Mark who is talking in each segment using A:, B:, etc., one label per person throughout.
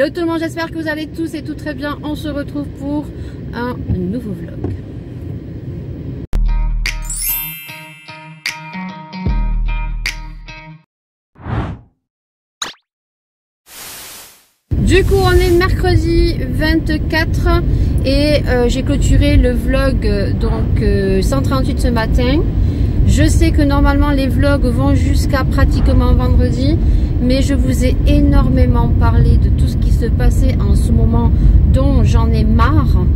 A: Hello tout le monde, j'espère que vous allez tous et tout très bien. On se retrouve pour un nouveau vlog. Du coup, on est mercredi 24 et euh, j'ai clôturé le vlog euh, donc 138 euh, ce matin. Je sais que normalement les vlogs vont jusqu'à pratiquement vendredi, mais je vous ai énormément parlé de tout ce qui se passait en ce moment dont j'en ai marre.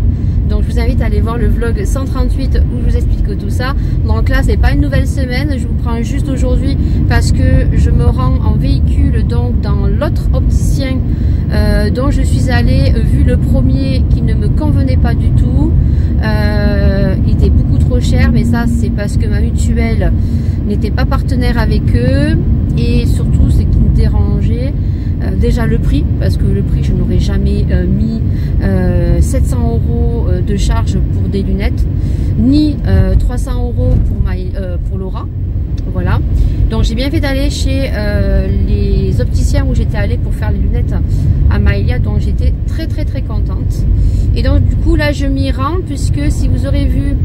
A: Donc je vous invite à aller voir le vlog 138 où je vous explique tout ça. Donc là c'est pas une nouvelle semaine, je vous prends juste aujourd'hui parce que je me rends en véhicule donc dans l'autre opticien euh, dont je suis allée, vu le premier qui ne me convenait pas du tout. Euh, était beaucoup trop cher, mais ça c'est parce que ma mutuelle n'était pas partenaire avec eux. Et surtout ce qui me dérangeait euh, déjà le prix parce que le prix je n'aurais jamais euh, mis 700 euros de charge pour des lunettes ni 300 euros pour Laura voilà. Donc j'ai bien fait d'aller chez les opticiens où j'étais allée pour faire les lunettes à Maïlia donc j'étais très très très contente. Et donc du coup là je m'y rends puisque si vous aurez vu,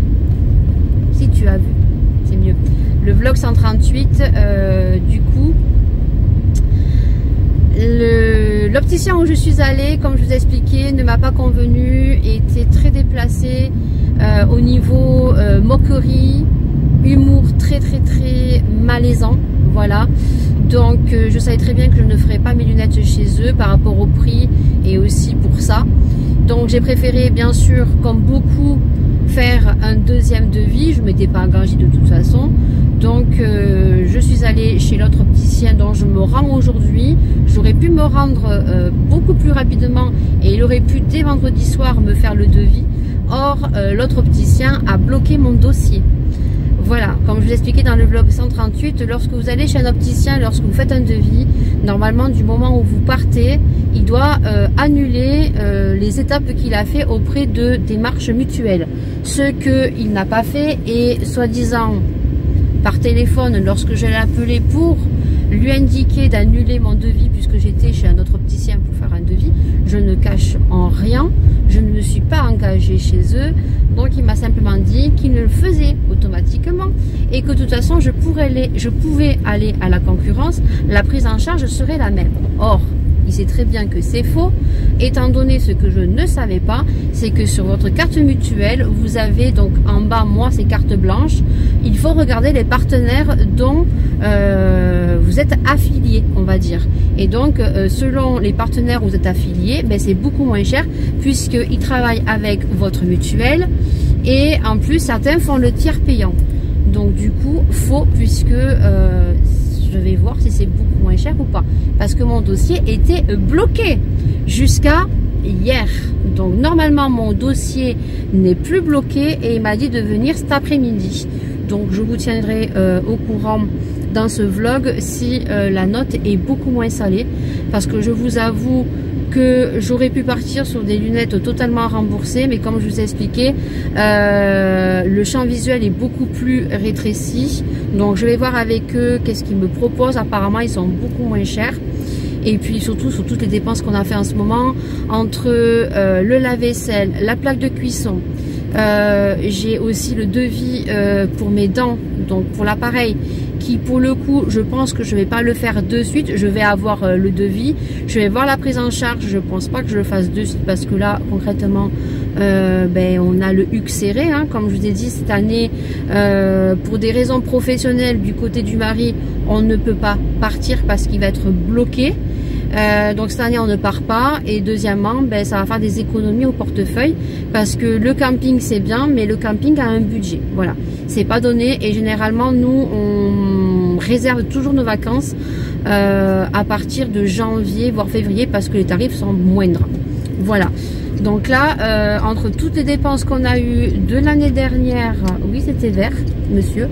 A: si tu as vu, c'est mieux, le vlog 138, euh, du coup, l'opticien où je suis allée, comme je vous ai expliqué, ne m'a pas convenu, était très déplacé euh, au niveau euh, moquerie, humour très très très malaisant, voilà. Donc je savais très bien que je ne ferais pas mes lunettes chez eux par rapport au prix et aussi pour ça. Donc j'ai préféré bien sûr, comme beaucoup, faire un deuxième devis. Je ne m'étais pas engagée de toute façon. Donc euh, je suis allée chez l'autre opticien dont je me rends aujourd'hui. J'aurais pu me rendre euh, beaucoup plus rapidement et il aurait pu dès vendredi soir me faire le devis. Or euh, l'autre opticien a bloqué mon dossier. Voilà, comme je vous expliqué dans le vlog 138, lorsque vous allez chez un opticien, lorsque vous faites un devis, normalement du moment où vous partez, il doit euh, annuler euh, les étapes qu'il a fait auprès de démarches mutuelles. Ce qu'il n'a pas fait et soi-disant par téléphone lorsque je l'ai appelé pour lui indiquer d'annuler mon devis puisque j'étais chez un autre opticien pour faire un devis. Je ne cache en rien, je ne me suis pas engagée chez eux. Donc il m'a simplement dit qu'il ne le faisait automatiquement et que de toute façon je, pourrais je pouvais aller à la concurrence, la prise en charge serait la même. Or, il sait très bien que c'est faux, étant donné ce que je ne savais pas, c'est que sur votre carte mutuelle, vous avez donc en bas, moi, c'est carte blanche. Il faut regarder les partenaires dont euh, vous êtes affilié, on va dire. Et donc, euh, selon les partenaires où vous êtes affilié, ben, c'est beaucoup moins cher puisqu'ils travaillent avec votre mutuelle et en plus, certains font le tiers payant. Donc, du coup, faux puisque euh, je vais voir si c'est beaucoup moins cher ou pas. Parce que mon dossier était bloqué jusqu'à hier. Donc normalement mon dossier n'est plus bloqué et il m'a dit de venir cet après-midi. Donc je vous tiendrai euh, au courant dans ce vlog si euh, la note est beaucoup moins salée. Parce que je vous avoue que j'aurais pu partir sur des lunettes totalement remboursées, mais comme je vous ai expliqué, euh, le champ visuel est beaucoup plus rétréci. Donc je vais voir avec eux qu'est-ce qu'ils me proposent. Apparemment, ils sont beaucoup moins chers. Et puis surtout sur toutes les dépenses qu'on a fait en ce moment, entre euh, le lave-vaisselle, la plaque de cuisson, euh, j'ai aussi le devis pour mes dents, donc pour l'appareil qui pour le coup je pense que je vais pas le faire de suite. Je vais avoir euh, le devis. Je vais voir la prise en charge. Je pense pas que je le fasse de suite parce que là concrètement euh, ben, on a le HUC serré hein, comme je vous ai dit cette année euh, pour des raisons professionnelles du côté du mari on ne peut pas partir parce qu'il va être bloqué donc cette année on ne part pas. Et deuxièmement ben, ça va faire des économies au portefeuille parce que le camping c'est bien mais le camping a un budget. Voilà. C'est pas donné. Et généralement nous on réserve toujours nos vacances euh, à partir de janvier voire février parce que les tarifs sont moindres. Voilà. Donc là euh, entre toutes les dépenses qu'on a eues de l'année dernière oui c'était vert monsieur.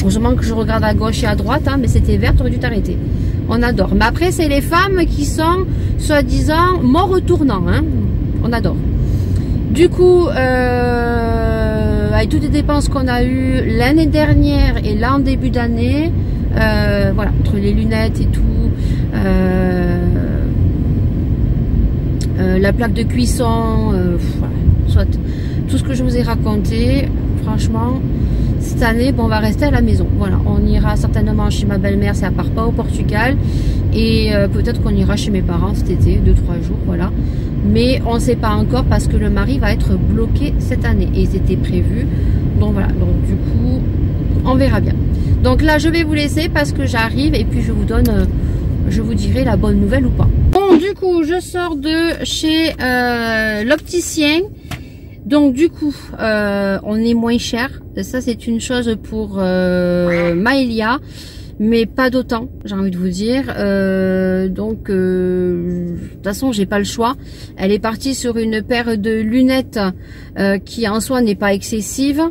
A: Heureusement que je regarde à gauche et à droite hein, mais c'était vert aurais dû t'arrêter on adore mais après c'est les femmes qui sont soi-disant morts retournant hein. on adore du coup euh, avec toutes les dépenses qu'on a eues l'année dernière et là en début d'année, euh, voilà, entre les lunettes et tout, euh, la plaque de cuisson, soit tout ce que je vous ai raconté. Franchement, cette année, bon, on va rester à la maison. Voilà, on ira certainement chez ma belle-mère, c'est à part pas au Portugal. Et peut-être qu'on ira chez mes parents cet été, deux trois jours, voilà. Mais on ne sait pas encore parce que le mari va être bloqué cette année. Et c'était prévu. Donc voilà, donc du coup, on verra bien. Donc là, je vais vous laisser parce que j'arrive et puis je vous donne, euh, je vous dirai la bonne nouvelle ou pas. Bon, du coup, je sors de chez euh, l'opticien. Donc du coup, euh, on est moins cher. Ça, c'est une chose pour Maëlia mais pas d'autant, j'ai envie de vous dire. Euh, donc, euh, de toute façon, j'ai pas le choix. Elle est partie sur une paire de lunettes euh, qui en soi n'est pas excessive,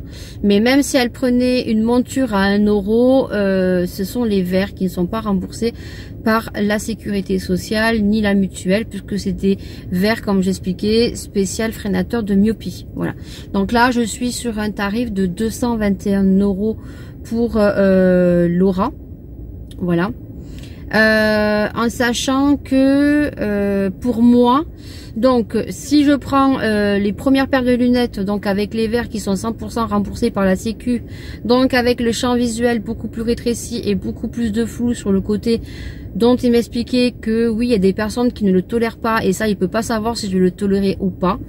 A: mais même si elle prenait une monture à 1 euro, ce sont les verres qui ne sont pas remboursés par la sécurité sociale ni la mutuelle puisque des verres comme j'expliquais spécial freinateur de myopie voilà donc là je suis sur un tarif de 221 euros pour Laura voilà. Euh, en sachant que euh, pour moi, donc si je prends euh, les premières paires de lunettes, donc avec les verres qui sont 100% remboursés par la Sécu, donc avec le champ visuel beaucoup plus rétréci et beaucoup plus de flou sur le côté dont il m'expliquait que oui, il y a des personnes qui ne le tolèrent pas et ça, il peut pas savoir si je le tolérer ou pas.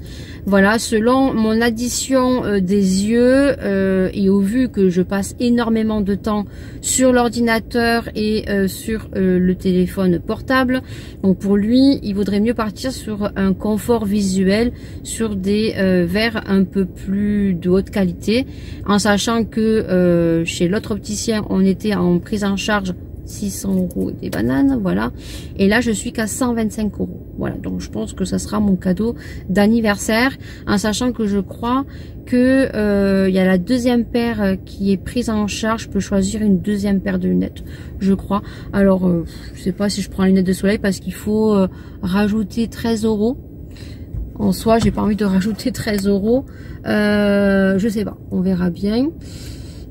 A: Voilà, selon mon addition euh, des yeux euh, et au vu que je passe énormément de temps sur l'ordinateur et euh, sur le téléphone portable, donc pour lui, il vaudrait mieux partir sur un confort visuel, sur des verres un peu plus de haute qualité, en sachant que chez l'autre opticien, on était en prise en charge 600 euros des bananes, voilà. Et là, je suis qu'à 125 euros. Voilà, donc je pense que ça sera mon cadeau d'anniversaire, en sachant que je crois que euh, il y a la deuxième paire euh, qui est prise en charge. Je peux choisir une deuxième paire de lunettes, je crois. Alors, euh, je sais pas si je prends les lunettes de soleil parce qu'il faut rajouter 13 euros. En soi, j'ai pas envie de rajouter 13 euros. je sais pas, on verra bien.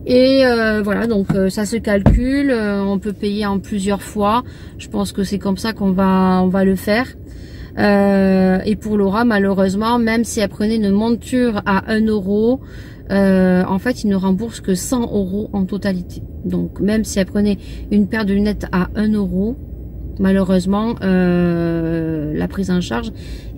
A: Et euh, voilà, donc euh, ça se calcule, euh, on peut payer en plusieurs fois. Je pense que c'est comme ça qu'on va, on va le faire. et pour Laura, malheureusement, même si elle prenait une monture à 1 euro, en fait, il ne rembourse que 100 euros en totalité. Donc, même si elle prenait une paire de lunettes à 1 euro, malheureusement, la prise en charge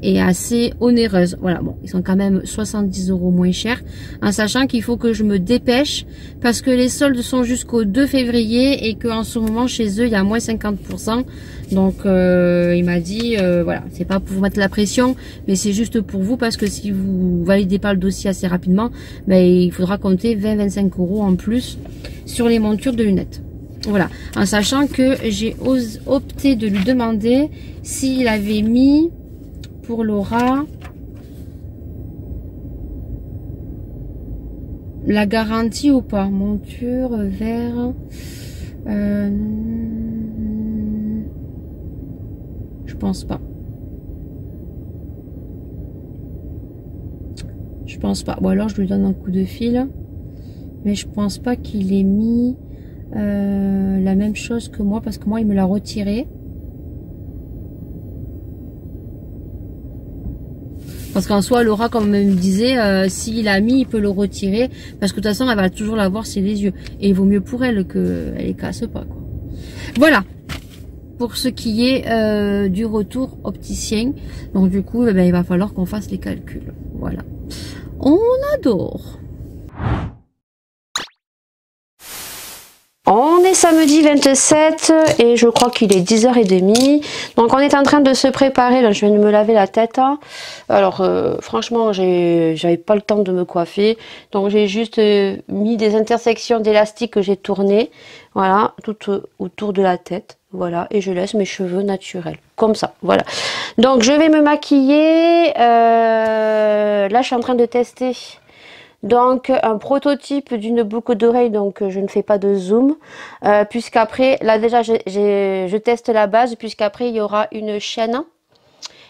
A: est assez onéreuse. Voilà, bon, ils sont quand même 70 euros moins chers, en sachant qu'il faut que je me dépêche parce que les soldes sont jusqu'au 2 février et qu'en ce moment chez eux il y a moins 50%. Donc euh, il m'a dit, euh, voilà, c'est pas pour vous mettre la pression, mais c'est juste pour vous parce que si vous validez pas le dossier assez rapidement, ben, il faudra compter 20-25 euros en plus sur les montures de lunettes. Voilà, en sachant que j'ai opté de lui demander s'il avait mis pour Laura. La garantie ou pas Monture, vert. Euh, je pense pas. Je pense pas. Ou alors je lui donne un coup de fil. Mais je pense pas qu'il ait mis euh, la même chose que moi parce que moi il me l'a retiré. Parce qu'en soi, Laura, comme elle me disait, euh, s'il a mis, il peut le retirer. Parce que de toute façon, elle va toujours l'avoir c'est les yeux. Et il vaut mieux pour elle qu'elle les casse pas. Quoi. Voilà. Pour ce qui est euh, du retour opticien. Donc du coup, eh ben, il va falloir qu'on fasse les calculs. Voilà. On adore. On est samedi 27 et je crois qu'il est 10h30. Donc on est en train de se préparer. Je viens de me laver la tête. Hein. Alors euh, franchement, j'avais pas le temps de me coiffer. Donc j'ai juste euh, mis des intersections d'élastique que j'ai tournées. Voilà, tout euh, autour de la tête. Voilà, et je laisse mes cheveux naturels. Comme ça, voilà. Donc je vais me maquiller. là, je suis en train de tester donc un prototype d'une boucle d'oreille, donc je ne fais pas de zoom, euh, puisqu'après, là déjà je teste la base, puisqu'après il y aura une chaîne.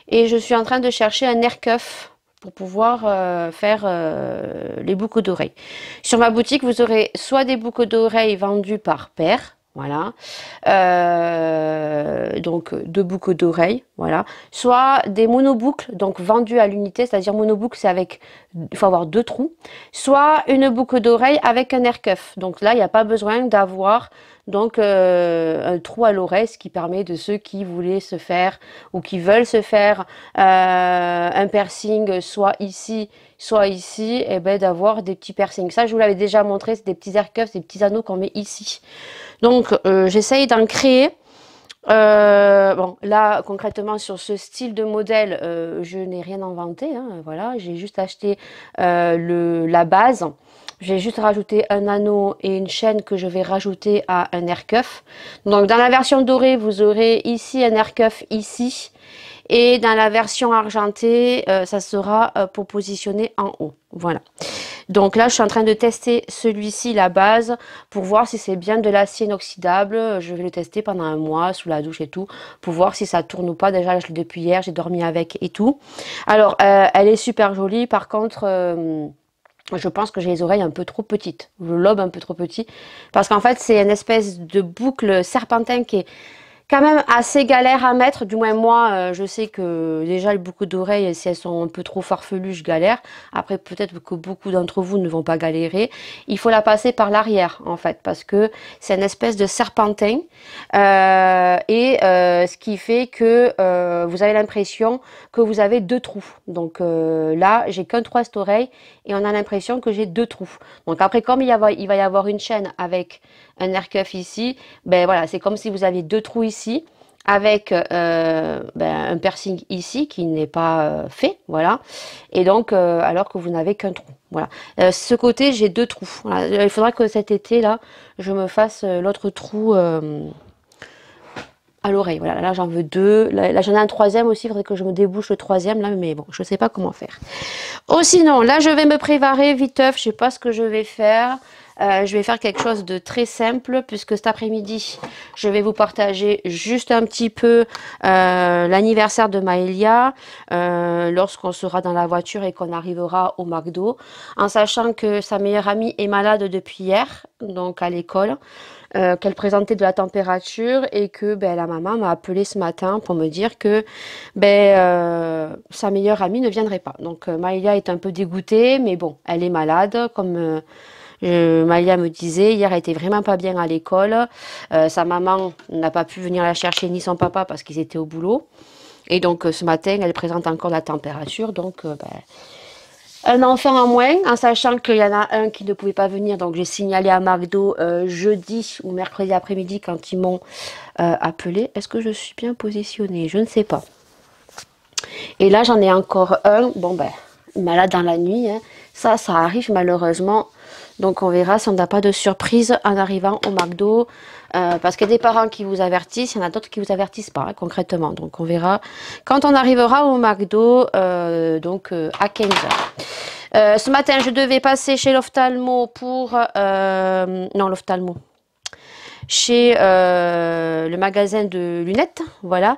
A: Et je suis en train de chercher un air cuff pour pouvoir euh, faire euh, les boucles d'oreilles. Sur ma boutique, vous aurez soit des boucles d'oreilles vendues par paire, voilà. Euh, donc deux boucles d'oreilles, voilà. Soit des monoboucles, donc vendues à l'unité, c'est-à-dire monoboucle, c'est avec, il faut avoir deux trous. Soit une boucle d'oreille avec un air cuff. Donc là, il n'y a pas besoin d'avoir donc euh, un trou à l'oreille, ce qui permet de ceux qui voulaient se faire ou qui veulent se faire euh, un piercing, soit ici, soit ici, et eh ben d'avoir des petits piercings. Ça, je vous l'avais déjà montré, c'est des petits air cuffs, des petits anneaux qu'on met ici. Donc, euh, j'essaye d'en créer. Euh, bon, là, concrètement, sur ce style de modèle, euh, je n'ai rien inventé. Hein, voilà, j'ai juste acheté le, la base. J'ai juste rajouté un anneau et une chaîne que je vais rajouter à un air cuff. Donc, dans la version dorée, vous aurez ici un air cuff, ici. Et dans la version argentée, ça sera pour positionner en haut. Voilà. Donc là, je suis en train de tester celui-ci, la base, pour voir si c'est bien de l'acier inoxydable. Je vais le tester pendant un mois, sous la douche et tout, pour voir si ça tourne ou pas. Déjà, je depuis hier, j'ai dormi avec et tout. Alors, euh, elle est super jolie. Par contre... Euh, je pense que j'ai les oreilles un peu trop petites, le lobe un peu trop petit, parce qu'en fait c'est une espèce de boucle serpentin qui est quand même assez galère à mettre. Du moins, moi, euh, je sais que déjà, le d'oreilles, si elles sont un peu trop farfelues, je galère. Après, peut-être que beaucoup d'entre vous ne vont pas galérer. Il faut la passer par l'arrière, en fait, parce que c'est une espèce de serpentin. Euh, et euh, ce qui fait que vous avez l'impression que vous avez deux trous. Donc là, j'ai qu'un trou à oreille et on a l'impression que j'ai deux trous. Donc après, comme il, y il va y avoir une chaîne avec un air cuff ici, ben voilà, c'est comme si vous aviez deux trous ici avec euh, ben, un piercing ici qui n'est pas euh, fait, voilà, et donc euh, alors que vous n'avez qu'un trou, voilà. ce côté j'ai deux trous, il faudra que cet été là, je me fasse l'autre trou à l'oreille, voilà, là j'en veux deux, là, j'en ai un troisième aussi, il faudrait que je me débouche le troisième là, mais bon, je sais pas comment faire. Oh sinon, là je vais me préparer viteuf, je sais pas ce que je vais faire, euh, je vais faire quelque chose de très simple puisque cet après-midi, je vais vous partager juste un petit peu euh, l'anniversaire de Maëlia euh, lorsqu'on sera dans la voiture et qu'on arrivera au McDo, en sachant que sa meilleure amie est malade depuis hier, donc à l'école. qu'elle présentait de la température et que ben, la maman m'a appelé ce matin pour me dire que ben, sa meilleure amie ne viendrait pas. Donc Maëlia est un peu dégoûtée, mais bon, elle est malade comme Malia me disait, hier elle était vraiment pas bien à l'école. Euh, sa maman n'a pas pu venir la chercher ni son papa parce qu'ils étaient au boulot. Et donc euh, ce matin, elle présente encore la température. Donc ben, un enfant en moins, en sachant qu'il y en a un qui ne pouvait pas venir. Donc j'ai signalé à McDo jeudi ou mercredi après-midi quand ils m'ont appelé. Est-ce que je suis bien positionnée? Je ne sais pas. Et là j'en ai encore un. Bon ben, malade dans la nuit. Hein. Ça, ça arrive malheureusement donc on verra si on n'a pas de surprise en arrivant au McDo. Euh, parce qu'il y a des parents qui vous avertissent, il y en a d'autres qui vous avertissent pas hein, concrètement. Donc on verra quand on arrivera au McDo, euh, donc euh, à 15h. ce matin, je devais passer chez l'ophtalmo pour... non, l'ophtalmo. Chez le magasin de lunettes, voilà.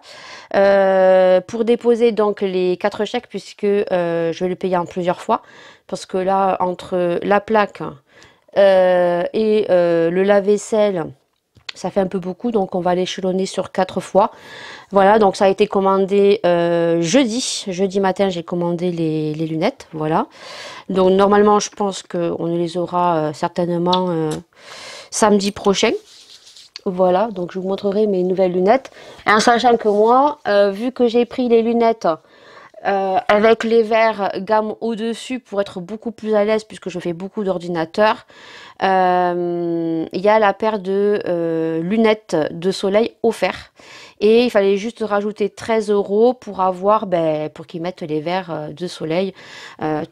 A: pour déposer donc les quatre chèques puisque je vais le payer en plusieurs fois. Parce que là, entre la plaque euh, et euh, le lave-vaisselle, ça fait un peu beaucoup, donc on va l'échelonner sur quatre fois. Voilà, donc ça a été commandé euh, jeudi. Jeudi matin, j'ai commandé les, lunettes, voilà. Donc normalement, je pense qu'on les aura certainement samedi prochain. Voilà, donc je vous montrerai mes nouvelles lunettes. Et en sachant que moi, vu que j'ai pris les lunettes euh, avec les verres gamme au-dessus pour être beaucoup plus à l'aise puisque je fais beaucoup d'ordinateurs. Euh, il y a la paire de euh, lunettes de soleil offert. Et il fallait juste rajouter 13 euros pour avoir, ben, pour qu'ils mettent les verres de soleil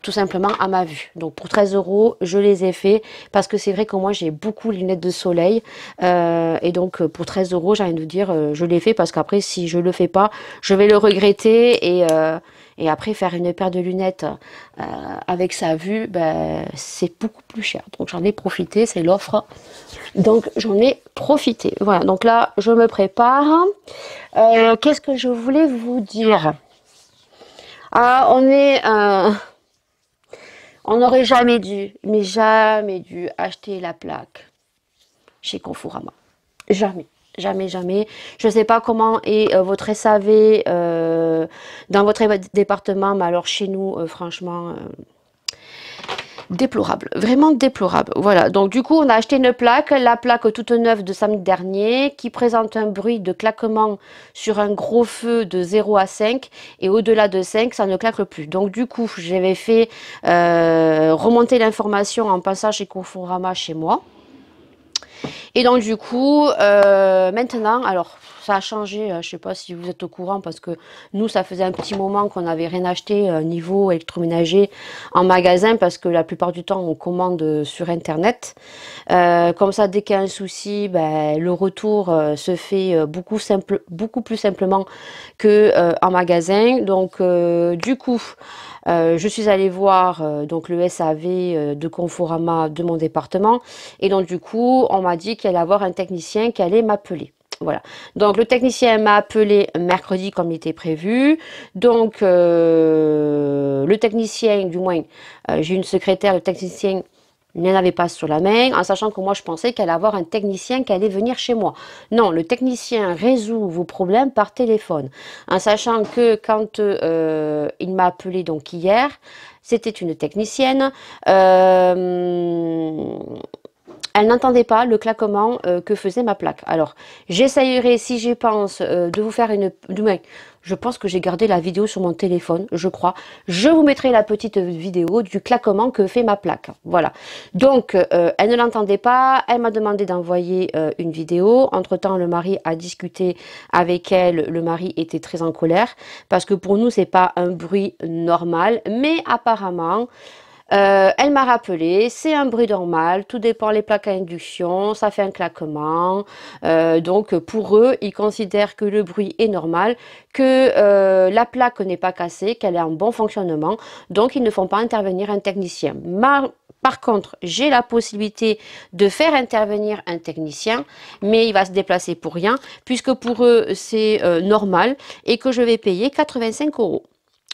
A: tout simplement à ma vue. Donc pour 13 euros, je les ai fait parce que c'est vrai que moi j'ai beaucoup de lunettes de soleil. et donc pour 13 euros, j'ai envie de vous dire, je l'ai fait parce qu'après si je le fais pas, je vais le regretter et et après, faire une paire de lunettes euh, avec sa vue, ben, c'est beaucoup plus cher. Donc j'en ai profité, c'est l'offre. Donc j'en ai profité. Voilà, donc là, je me prépare. Euh, qu'est-ce que je voulais vous dire? Ah, on est... Euh, on n'aurait jamais dû, mais jamais dû acheter la plaque chez Conforama. Jamais. Jamais, jamais. Je ne sais pas comment est votre SAV dans votre département, mais alors chez nous, franchement, déplorable, vraiment déplorable. Voilà, donc du coup, on a acheté une plaque, la plaque toute neuve de samedi dernier, qui présente un bruit de claquement sur un gros feu de 0 à 5, et au-delà de 5, ça ne claque plus. Donc du coup, j'avais fait euh, remonter l'information en passant chez Conforama chez moi. Et donc du coup, euh, maintenant, alors ça a changé, euh, je ne sais pas si vous êtes au courant, parce que nous, ça faisait un petit moment qu'on n'avait rien acheté euh, niveau électroménager en magasin, parce que la plupart du temps, on commande sur Internet. comme ça, dès qu'il y a un souci, ben, le retour se fait beaucoup, plus simplement qu'en magasin. Donc du coup, je suis allée voir donc le SAV de Conforama de mon département et donc du coup on m'a dit qu'il allait avoir un technicien qui allait m'appeler. Voilà. Donc le technicien m'a appelé mercredi comme il était prévu. Donc euh, le technicien, du moins, euh, j'ai une secrétaire, le technicien n'en avait pas sur la main, en sachant que moi je pensais qu'elle allait avoir un technicien qui allait venir chez moi. Non, le technicien résout vos problèmes par téléphone, en sachant que quand euh, il m'a appelé donc hier, c'était une technicienne. Euh, elle n'entendait pas le claquement euh, que faisait ma plaque. Alors, j'essayerai, si j'y pense, de vous faire une... Je pense que j'ai gardé la vidéo sur mon téléphone, je crois. Je vous mettrai la petite vidéo du claquement que fait ma plaque. Voilà. Donc, euh, elle ne l'entendait pas. Elle m'a demandé d'envoyer une vidéo. Entre-temps, le mari a discuté avec elle. Le mari était très en colère parce que pour nous, c'est pas un bruit normal. Mais apparemment... Euh, elle m'a rappelé, c'est un bruit normal, tout dépend les plaques à induction, ça fait un claquement. Euh, donc pour eux, ils considèrent que le bruit est normal, que euh, la plaque n'est pas cassée, qu'elle est en bon fonctionnement. Donc ils ne font pas intervenir un technicien. par contre, j'ai la possibilité de faire intervenir un technicien, mais il va se déplacer pour rien, puisque pour eux, c'est normal et que je vais payer 85 euros.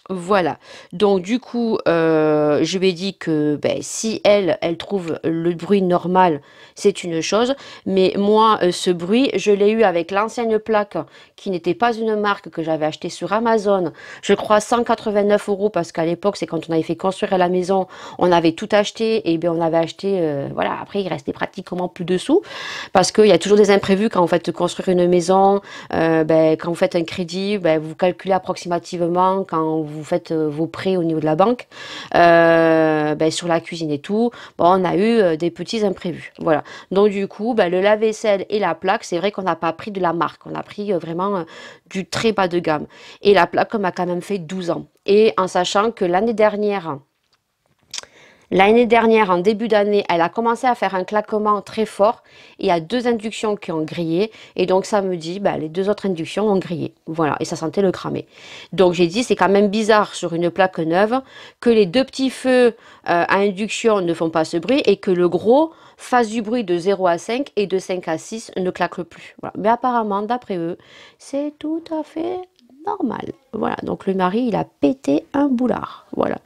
A: Voilà. Donc du coup, euh, je lui ai dit que ben, si elle, elle trouve le bruit normal, c'est une chose. Mais moi, euh, ce bruit, je l'ai eu avec l'ancienne plaque qui n'était pas une marque que j'avais achetée sur Amazon. Je crois 189 euros parce qu'à l'époque, c'est quand on avait fait construire la maison, on avait tout acheté et bien on avait acheté, euh, voilà, après il restait pratiquement plus de sous parce qu'il y a toujours des imprévus quand vous faites construire une maison, ben, quand vous faites un crédit, ben, vous calculez approximativement quand vous vous faites euh, vos prêts au niveau de la banque, euh, ben, sur la cuisine et tout, bon, on a eu euh, des petits imprévus. Voilà. Donc du coup, ben, le lave-vaisselle et la plaque, c'est vrai qu'on n'a pas pris de la marque, on a pris vraiment du très bas de gamme. Et la plaque m'a quand même fait 12 ans. Et en sachant que l'année dernière, L'année dernière, en début d'année, elle a commencé à faire un claquement très fort. Il y a deux inductions qui ont grillé. Et donc, ça me dit, bah, les deux autres inductions ont grillé. Voilà, et ça sentait le cramer. Donc, j'ai dit, c'est quand même bizarre sur une plaque neuve que les deux petits feux euh, à induction ne font pas ce bruit et que le gros fasse du bruit de 0 à 5 et de 5 à 6 ne claque plus. Mais apparemment, d'après eux, c'est tout à fait normal. Voilà, donc le mari, il a pété un boulard. Voilà.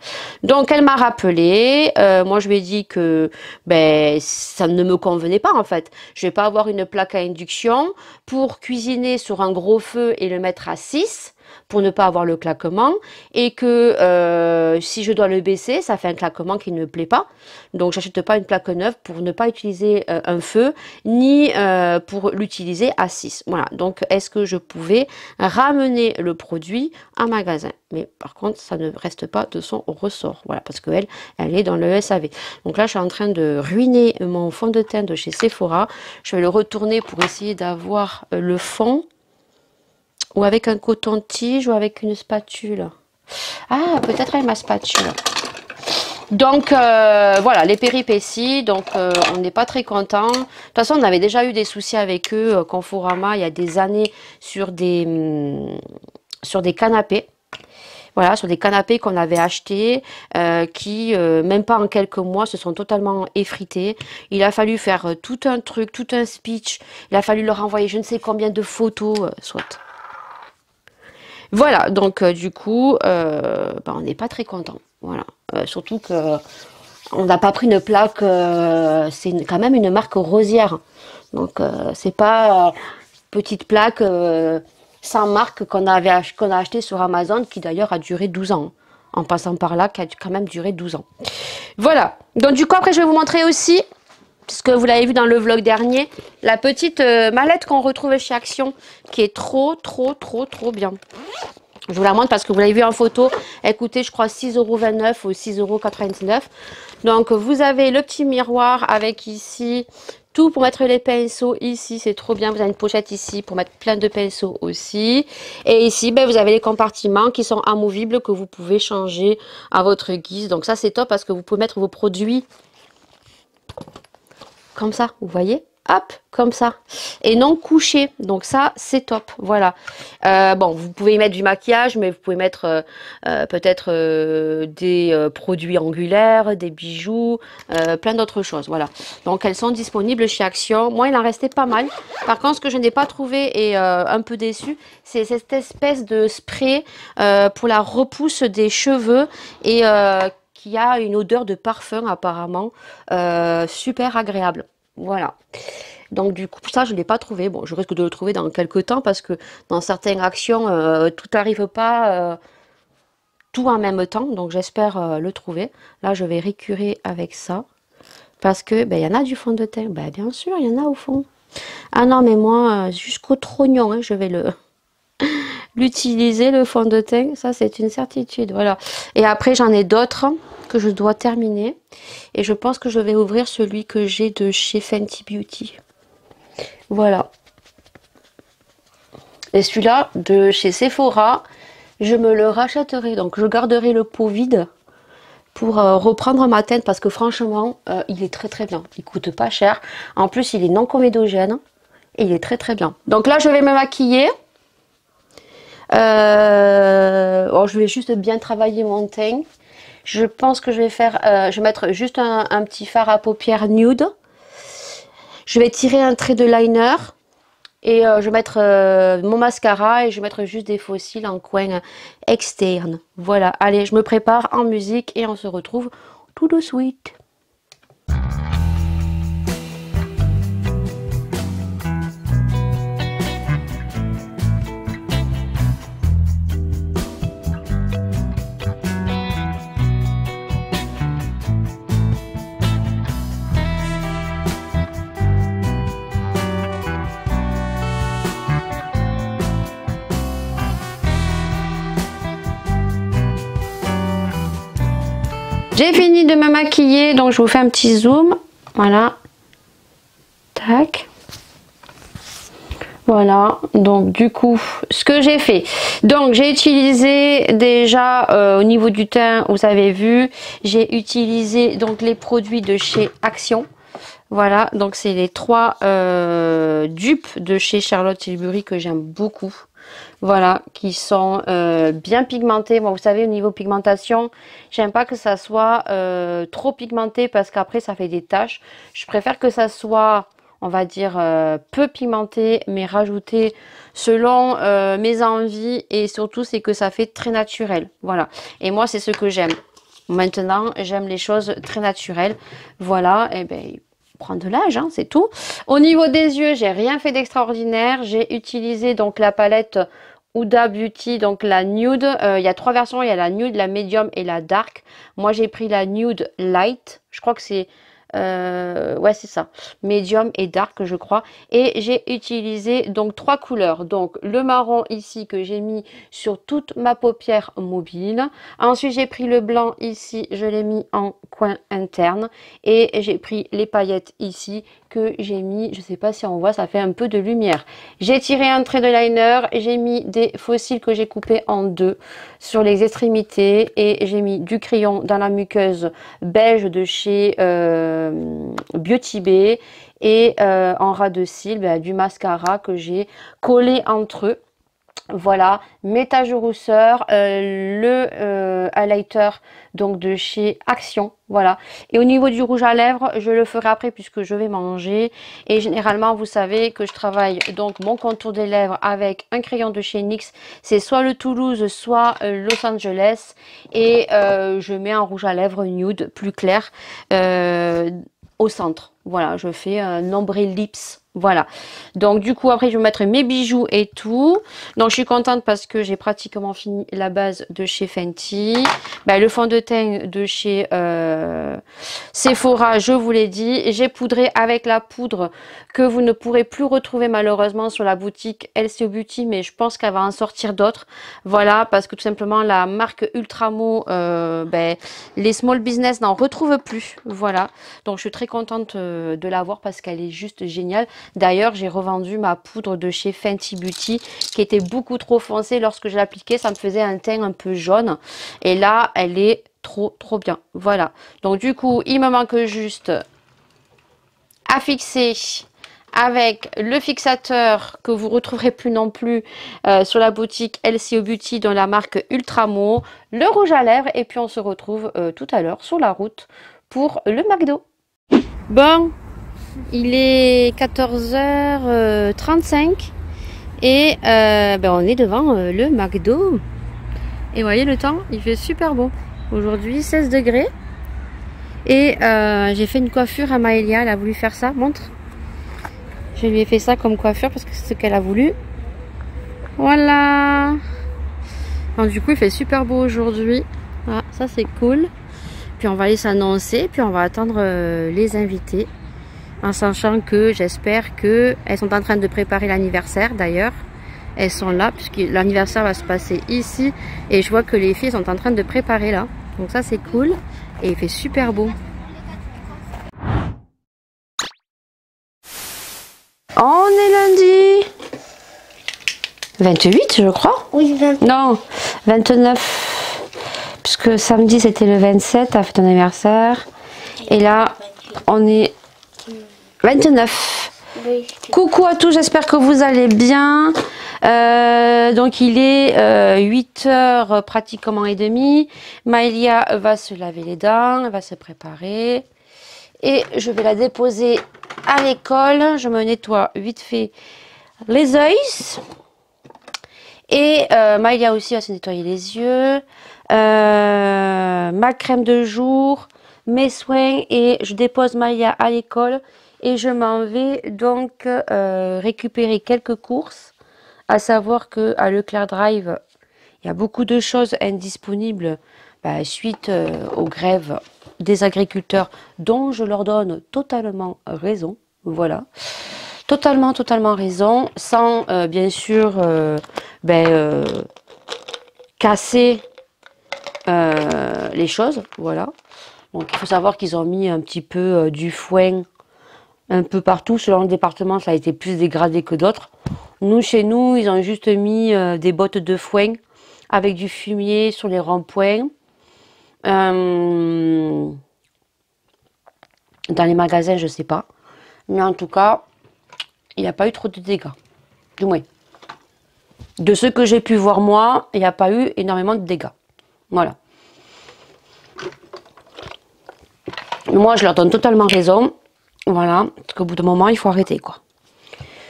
A: Donc elle m'a rappelé, euh, moi je lui ai dit que ben, ça ne me convenait pas en fait. Je vais pas avoir une plaque à induction pour cuisiner sur un gros feu et le mettre à 6 pour ne pas avoir le claquement et que euh, si je dois le baisser, ça fait un claquement qui ne me plaît pas. Donc j'achète pas une plaque neuve pour ne pas utiliser euh, un feu ni euh, pour l'utiliser à 6. Voilà, donc est-ce que je pouvais ramener le produit en magasin? Mais par contre, ça ne reste pas de son ressort. Voilà, parce qu'elle, elle est dans le SAV. Donc là, je suis en train de ruiner mon fond de teint de chez Sephora. Je vais le retourner pour essayer d'avoir le fond ou avec un coton-tige ou avec une spatule. Ah, peut-être avec ma spatule. Donc euh, voilà, les péripéties, donc euh, on n'est pas très content. De toute façon, on avait déjà eu des soucis avec eux, euh, Conforama, il y a des années, sur des, hum, sur des canapés. Voilà, sur des canapés qu'on avait achetés, qui, même pas en quelques mois, se sont totalement effrités. Il a fallu faire tout un truc, tout un speech. Il a fallu leur envoyer je ne sais combien de photos, soit. Voilà, donc euh, du coup, euh, bah, on n'est pas très content. Voilà, euh, surtout que on n'a pas pris une plaque, c'est quand même une marque rosière. Donc c'est pas petite plaque sans marque qu'on qu'on a acheté sur Amazon qui d'ailleurs a duré 12 ans. En passant par là, qui a quand même duré 12 ans. Voilà. Donc du coup après je vais vous montrer aussi, puisque vous l'avez vu dans le vlog dernier, la petite mallette qu'on retrouve chez Action qui est trop trop trop trop bien. Je vous la montre parce que vous l'avez vu en photo. Elle coûtait, je crois, 6,29€ ou 6,99€. Donc, vous avez le petit miroir avec ici tout pour mettre les pinceaux ici, c'est trop bien. Vous avez une pochette ici pour mettre plein de pinceaux aussi. Et ici, ben, vous avez les compartiments qui sont amovibles que vous pouvez changer à votre guise. Donc ça, c'est top parce que vous pouvez mettre vos produits comme ça, vous voyez? Hop, comme ça. Et non couché. Donc ça, c'est top. Voilà. Euh, bon, vous pouvez y mettre du maquillage, mais vous pouvez mettre euh, euh, peut-être des produits angulaires, des bijoux, plein d'autres choses. Voilà. Donc elles sont disponibles chez Action. Moi, il en restait pas mal. Par contre, ce que je n'ai pas trouvé et un peu déçu, c'est cette espèce de spray pour la repousse des cheveux et qui a une odeur de parfum apparemment super agréable. Voilà. Donc du coup, ça, je ne l'ai pas trouvé. Bon, je risque de le trouver dans quelques temps parce que dans certaines actions, euh, tout n'arrive pas euh, tout en même temps. Donc j'espère euh, le trouver. Là, je vais récurer avec ça. Parce que, ben, il y en a du fond de teint. Ben, bien sûr, il y en a au fond. Ah non, mais moi, jusqu'au trognon, hein, je vais le l'utiliser, le fond de teint. Ça, c'est une certitude. Voilà. Et après, j'en ai d'autres que je dois terminer. Et je pense que je vais ouvrir celui que j'ai de chez Fenty Beauty. Voilà. Et celui-là, de chez Sephora, je me le rachèterai. Donc, je garderai le pot vide pour euh, reprendre ma teinte parce que franchement, euh, il est très très bien. Il coûte pas cher. En plus, il est non comédogène et il est très très bien. Donc là, je vais me maquiller. Euh, oh, je vais juste bien travailler mon teint. Je pense que je vais faire, euh, je vais mettre juste un, petit fard à paupières nude. Je vais tirer un trait de liner. Et euh, je vais mettre mon mascara et je vais mettre juste des fossiles en coin externe. Voilà, allez, je me prépare en musique et on se retrouve tout de suite. J'ai fini de me maquiller, donc je vous fais un petit zoom. Voilà. Tac. Voilà, donc du coup, ce que j'ai fait, donc j'ai utilisé déjà euh, au niveau du teint, vous avez vu, j'ai utilisé donc les produits de chez Action. Voilà, donc c'est les trois euh, dupes de chez Charlotte Tilbury que j'aime beaucoup. Voilà, qui sont euh, bien pigmentés. Moi, vous savez, au niveau pigmentation, j'aime pas que ça soit euh, trop pigmenté parce qu'après, ça fait des taches. Je préfère que ça soit, on va dire, euh, peu pigmenté, mais rajouté selon mes envies. Et surtout, c'est que ça fait très naturel. Voilà. Et moi, c'est ce que j'aime. Maintenant, j'aime les choses très naturelles. Voilà, et ben prendre de l'âge, hein, c'est tout. Au niveau des yeux, j'ai rien fait d'extraordinaire. J'ai utilisé donc la palette Huda Beauty, donc la nude. Euh, il y a trois versions, il y a la nude, la medium et la dark. Moi, j'ai pris la nude light. Je crois que c'est euh, ouais, c'est ça. Medium et dark, je crois. Et j'ai utilisé donc trois couleurs. Donc le marron ici que j'ai mis sur toute ma paupière mobile. Ensuite, j'ai pris le blanc ici, je l'ai mis en coin interne. Et j'ai pris les paillettes ici que j'ai mis, je sais pas si on voit, ça fait un peu de lumière. J'ai tiré un trait de liner, j'ai mis des fossiles que j'ai coupés en deux sur les extrémités et j'ai mis du crayon dans la muqueuse beige de chez euh, et euh, en ras de cils, ben, du mascara que j'ai collé entre eux. Voilà, mes taches rousseur, euh, le euh, highlighter donc de chez Action, voilà. Et au niveau du rouge à lèvres, je le ferai après puisque je vais manger. Et généralement, vous savez que je travaille donc mon contour des lèvres avec un crayon de chez NYX. C'est soit le Toulouse, soit euh, Los Angeles. Et je mets un rouge à lèvres nude plus clair au centre. Voilà, je fais un nombril lips voilà. Donc du coup après je vais mettre mes bijoux et tout. Donc je suis contente parce que j'ai pratiquement fini la base de chez Fenty. Ben, le fond de teint de chez euh, Sephora, je vous l'ai dit. J'ai poudré avec la poudre que vous ne pourrez plus retrouver malheureusement sur la boutique LCO Beauty. Mais je pense qu'elle va en sortir d'autres. Voilà parce que tout simplement la marque Ultramo, euh, ben, les small business n'en retrouvent plus. Voilà. Donc je suis très contente euh, de l'avoir parce qu'elle est juste géniale. D'ailleurs, j'ai revendu ma poudre de chez Fenty Beauty qui était beaucoup trop foncée. Lorsque je l'appliquais, ça me faisait un teint un peu jaune. Et là, elle est trop, trop bien. Voilà. Donc, du coup, il me manque juste à fixer avec le fixateur que vous retrouverez plus non plus euh, sur la boutique LCO Beauty dans la marque Ultramo, le rouge à lèvres et puis on se retrouve euh, tout à l'heure sur la route pour le McDo. Bon, il est 14h35 et euh, ben on est devant euh, le McDo. Et voyez le temps, il fait super beau. Aujourd'hui 16 degrés. Et euh, j'ai fait une coiffure à Maëlia, elle a voulu faire ça, montre. Je lui ai fait ça comme coiffure parce que c'est ce qu'elle a voulu. Voilà. Du coup il fait super beau aujourd'hui. Ah, ça c'est cool. Puis on va aller s'annoncer, puis on va attendre les invités en sachant que j'espère que elles sont en train de préparer l'anniversaire d'ailleurs. Elles sont là puisque l'anniversaire va se passer ici et je vois que les filles sont en train de préparer là. Donc ça c'est cool et il fait super beau. On est lundi 28 je crois
B: Oui 29.
A: Non 29 puisque samedi c'était le 27 à fait ton anniversaire et là on est 29. Coucou à tous, j'espère que vous allez bien. Euh, donc il est 8h euh, pratiquement et demi. Maëlia va se laver les dents, elle va se préparer. Et je vais la déposer à l'école. Je me nettoie vite fait les yeux. Et euh, Maëlia aussi va se nettoyer les yeux. ma crème de jour, mes soins et je dépose Maëlia à l'école et je m'en vais donc euh, récupérer quelques courses, à savoir que à Leclerc Drive, il y a beaucoup de choses indisponibles bah, suite euh, aux grèves des agriculteurs dont je leur donne totalement raison. Voilà. Totalement, totalement raison, sans euh, bien sûr ben, casser les choses. Voilà. Donc il faut savoir qu'ils ont mis un petit peu du foin un peu partout. Selon le département, ça a été plus dégradé que d'autres. Nous, chez nous, ils ont juste mis euh, des bottes de foin avec du fumier sur les ronds-points. Euh, dans les magasins, je sais pas. Mais en tout cas, il n'y a pas eu trop de dégâts. Du moins. De ce que j'ai pu voir moi, il n'y a pas eu énormément de dégâts. Voilà. Moi, je leur donne totalement raison. Voilà, parce qu'au bout d'un moment, il faut arrêter, quoi.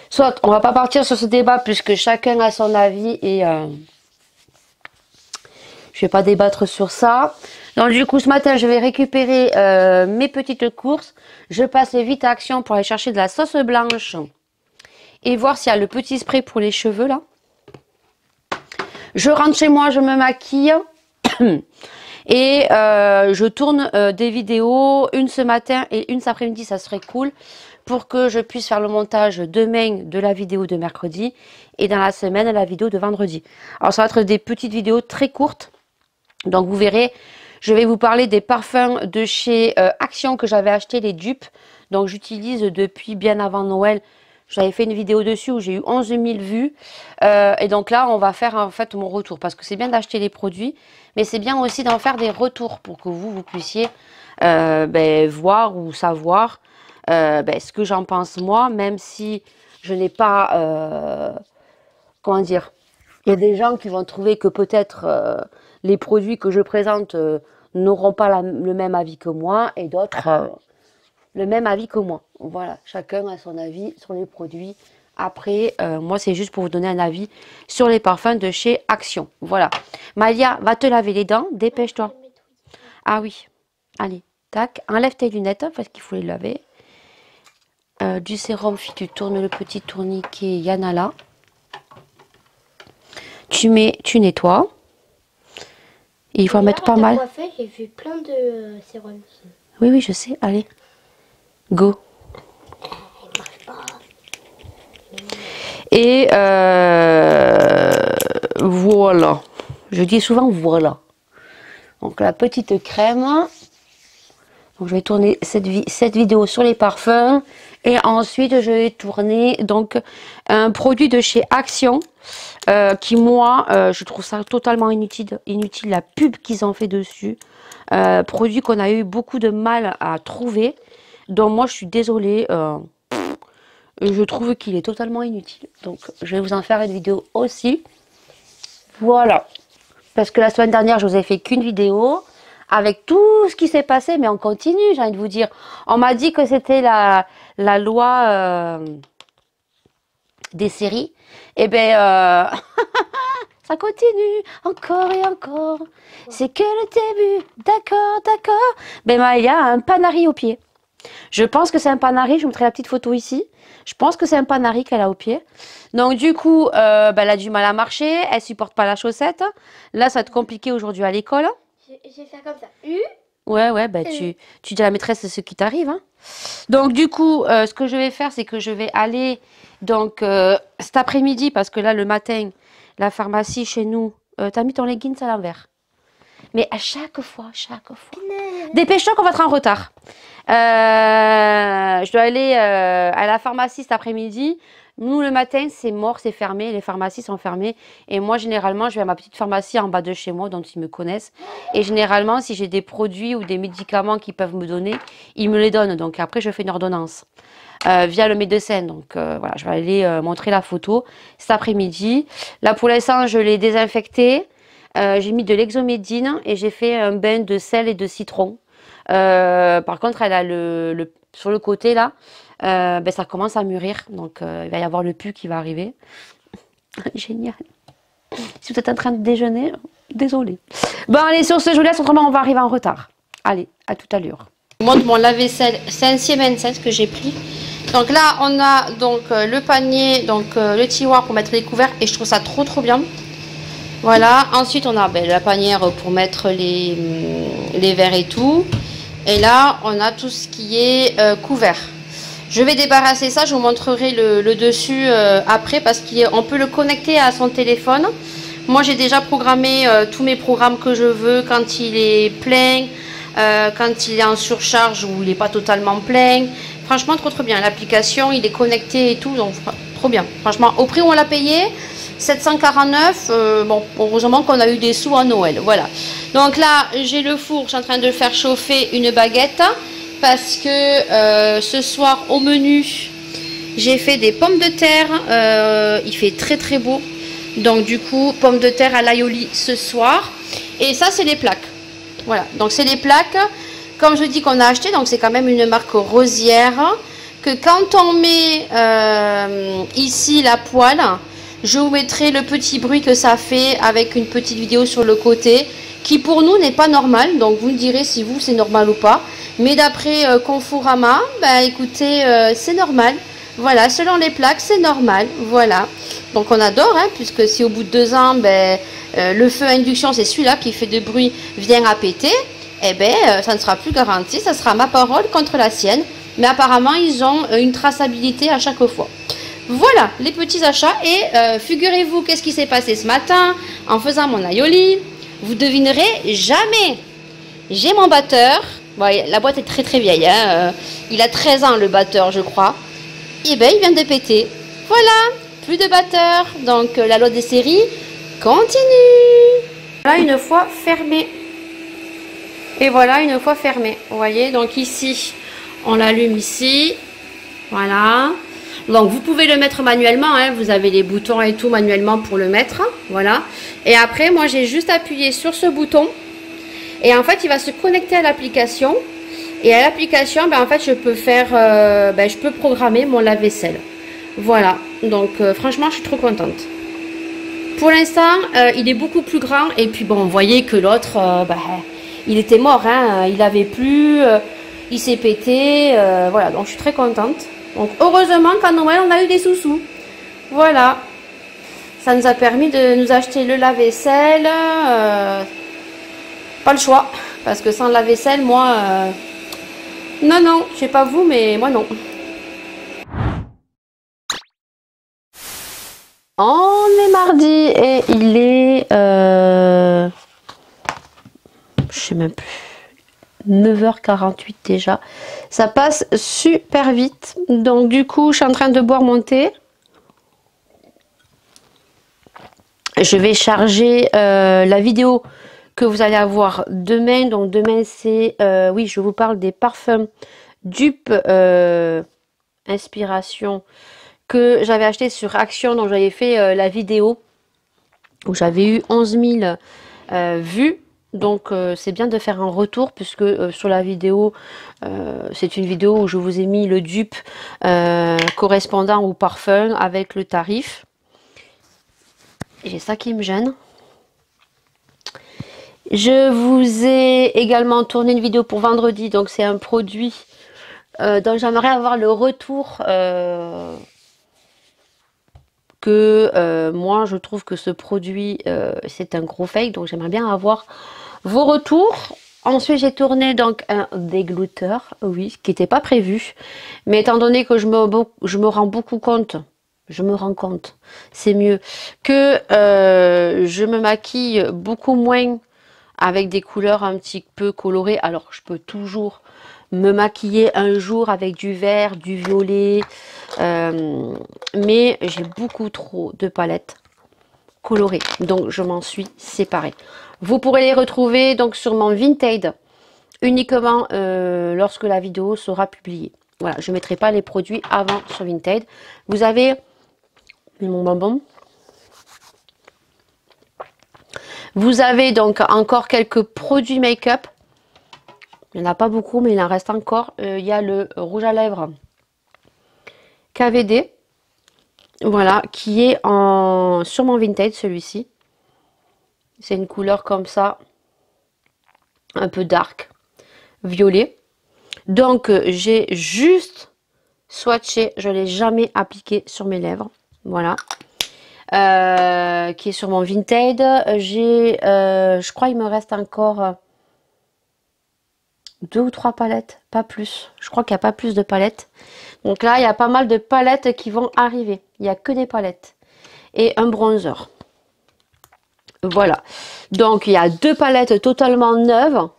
A: Soit, on va pas partir sur ce débat puisque chacun a son avis et euh, je vais pas débattre sur ça. Donc du coup, ce matin, je vais récupérer euh, mes petites courses. Je passe vite à action pour aller chercher de la sauce blanche et voir s'il y a le petit spray pour les cheveux là. Je rentre chez moi, je me maquille. Et euh, je tourne euh, des vidéos, une ce matin et une cet après-midi, ça serait cool, pour que je puisse faire le montage demain de la vidéo de mercredi et dans la semaine la vidéo de vendredi. Alors ça va être des petites vidéos très courtes, donc vous verrez, je vais vous parler des parfums de chez euh, Action que j'avais acheté, les dupes. Donc j'utilise depuis bien avant Noël j'avais fait une vidéo dessus où j'ai eu 11 000 vues. Euh, et donc là, on va faire en fait mon retour. Parce que c'est bien d'acheter les produits, mais c'est bien aussi d'en faire des retours pour que vous, vous puissiez euh, ben, voir ou savoir euh, ben, ce que j'en pense moi, même si je n'ai pas, comment dire, Il y a des gens qui vont trouver que peut-être les produits que je présente n'auront pas le même avis que moi et d'autres le même avis que moi. Voilà, chacun a son avis sur les produits. Après, moi, c'est juste pour vous donner un avis sur les parfums de chez Action. Voilà. Malia, va te laver les dents. Dépêche-toi. Ah oui. Allez, tac. Enlève tes lunettes parce qu'il faut les laver. du sérum, si tu tournes le petit tourniquet Yanala. Tu mets, tu nettoies. il faut en mettre pas mal.
B: J'ai vu plein de euh, sérums.
A: Oui, oui, je sais. Allez, go. Et euh, voilà. Je dis souvent voilà. Donc la petite crème. Je vais tourner cette, vidéo sur les parfums. Et ensuite, je vais tourner donc un produit de chez Action. Euh, qui moi, euh, je trouve ça totalement inutile, inutile la pub qu'ils ont fait dessus. Produit qu'on a eu beaucoup de mal à trouver. Donc moi, je suis désolée. je trouve qu'il est totalement inutile. Donc je vais vous en faire une vidéo aussi. Voilà. Parce que la semaine dernière, je vous ai fait qu'une vidéo avec tout ce qui s'est passé, mais on continue, j'ai envie de vous dire. On m'a dit que c'était la, loi euh, des séries. Eh ben, euh, ça continue encore et encore. C'est que le début. D'accord, d'accord. Ben, il y a un panari au pied. Je pense que c'est un panari. Je vous mettrai la petite photo ici. Je pense que c'est un panari qu'elle a au pied. Donc du coup, euh, ben, elle a du mal à marcher. Elle supporte pas la chaussette. Là, ça va être compliqué aujourd'hui à l'école.
B: Je vais faire comme ça. U.
A: Ouais, ouais, bah, tu, tu dis à la maîtresse ce qui t'arrive. Hein. Donc, du coup, euh, ce que je vais faire, c'est que je vais aller donc euh, cet après-midi, parce que là, le matin, la pharmacie chez nous, t'as mis ton leggings à l'envers. Mais à chaque fois, chaque fois. Dépêche-toi qu'on va être en retard. Je dois aller à la pharmacie cet après-midi. Nous, le matin, c'est mort, c'est fermé, les pharmacies sont fermées. Et moi, généralement, je vais à ma petite pharmacie en bas de chez moi, dont ils me connaissent. Et généralement, si j'ai des produits ou des médicaments qu'ils peuvent me donner, ils me les donnent. Donc après, je fais une ordonnance euh, via le médecin. Donc euh, voilà, je vais aller euh, montrer la photo cet après-midi. Là, pour l'instant, je l'ai désinfecté. j'ai mis de l'exomédine et j'ai fait un bain de sel et de citron. Par contre, elle a le sur le côté là, euh, ben, ça commence à mûrir. Donc euh, il va y avoir le pu qui va arriver. Génial. Si vous êtes en train de déjeuner, désolé. Bon allez, sur ce, laisse, autrement on va arriver en retard. Allez, à tout à l'heure. Je montre mon lave-vaisselle, c'est un Siemens hein, que j'ai pris. Donc là, on a donc euh, le panier, donc le tiroir pour mettre les couverts et je trouve ça trop trop bien. Voilà, ensuite on a ben, la panière pour mettre les, hum, les verres et tout. Et là, on a tout ce qui est couvert. Je vais débarrasser ça, je vous montrerai le, dessus euh, après parce qu'on peut le connecter à son téléphone. Moi j'ai déjà programmé euh, tous mes programmes que je veux quand il est plein, euh, quand il est en surcharge ou il n'est pas totalement plein. Franchement trop trop bien, l'application il est connecté et tout, donc trop bien. Franchement au prix où on l'a payé, 749, bon heureusement qu'on a eu des sous à Noël, voilà. Donc là j'ai le four, je suis en train de faire chauffer une baguette parce que euh, ce soir au menu, j'ai fait des pommes de terre. Euh, il fait très très beau. Donc du coup, pommes de terre à l'aioli ce soir. Et ça, c'est les plaques. Voilà, donc c'est les plaques. Comme je dis qu'on a acheté, donc c'est quand même une marque rosière. Que quand on met euh, ici la poêle, je vous mettrai le petit bruit que ça fait avec une petite vidéo sur le côté qui pour nous n'est pas normal. Donc vous me direz si vous c'est normal ou pas. Mais d'après euh, bah écoutez, euh, c'est normal. Voilà, selon les plaques, c'est normal. Voilà. Donc on adore, hein, puisque si au bout de deux ans, ben, euh, le feu à induction, c'est celui-là qui fait de bruit, vient à péter, eh ben, ça ne sera plus garanti. Ça sera ma parole contre la sienne. Mais apparemment, ils ont une traçabilité à chaque fois. Voilà les petits achats. Et figurez-vous, qu'est-ce qui s'est passé ce matin en faisant mon aioli? Vous devinerez jamais. J'ai mon batteur la boîte est très très vieille. Hein, euh, il a 13 ans le batteur, je crois. Et eh ben, il vient de péter. Voilà, plus de batteur. Donc euh, la loi des séries continue. Voilà une fois fermé. Et voilà une fois fermé. Vous voyez, donc ici, on l'allume ici. Voilà. Donc vous pouvez le mettre manuellement, hein. vous avez les boutons et tout manuellement pour le mettre, voilà. Et après moi j'ai juste appuyé sur ce bouton et en fait il va se connecter à l'application et à l'application ben, en fait je peux faire, euh, ben, programmer mon lave-vaisselle. Voilà, donc euh, franchement je suis trop contente. Pour l'instant, euh, il est beaucoup plus grand. Et puis bon, vous voyez que l'autre, ben, il était mort. Hein, il avait plus, il s'est pété. voilà, donc je suis très contente. Donc heureusement qu'à Noël, on a eu des sous-sous. Voilà. Ça nous a permis de nous acheter le lave-vaisselle. pas le choix. Parce que sans le lave-vaisselle, moi... non, non, je sais pas vous, mais moi non. On est mardi et il est... Euh, je sais même plus. 9h48 déjà. Ça passe super vite. Donc du coup, je suis en train de boire mon thé. Je vais charger euh, la vidéo que vous allez avoir demain. Donc demain, c'est... Euh, oui, je vous parle des parfums dupes inspiration que j'avais acheté sur Action, dont j'avais fait euh, la vidéo, où j'avais eu 11 000 euh, vues. Donc euh, c'est bien de faire un retour puisque sur la vidéo, c'est une vidéo où je vous ai mis le dupe correspondant au parfum avec le tarif. J'ai ça qui me gêne. Je vous ai également tourné une vidéo pour vendredi, donc c'est un produit dont j'aimerais avoir le retour que euh, moi je trouve que ce produit euh, c'est un gros fake donc j'aimerais bien avoir vos retours ensuite j'ai tourné donc un déglouteur oui qui n'était pas prévu mais étant donné que je me, rends beaucoup compte je me rends compte c'est mieux que euh, je me maquille beaucoup moins avec des couleurs un petit peu colorées alors je peux toujours me maquiller un jour avec du vert, du violet. Euh, mais j'ai beaucoup trop de palettes colorées. Donc je m'en suis séparée. Vous pourrez les retrouver donc sur mon Vinted uniquement euh, lorsque la vidéo sera publiée. Voilà, je ne mettrai pas les produits avant sur Vinted. Vous avez mon bonbon. Vous avez donc encore quelques produits make-up il n'y en a pas beaucoup, mais il en reste encore. Euh, il y a le rouge à lèvres KVD. Voilà, qui est en sur mon vintage celui-ci. C'est une couleur comme ça, un peu dark, violet. Donc euh, j'ai juste swatché, je ne l'ai jamais appliqué sur mes lèvres. Voilà. Euh, qui est sur mon vintage. J'ai, je crois il me reste encore deux ou trois palettes, pas plus. Je crois qu'il n'y a pas plus de palettes. Donc là, il y a pas mal de palettes qui vont arriver. Il n'y a que des palettes. Et un bronzer. Voilà. Donc il y a deux palettes totalement neuves.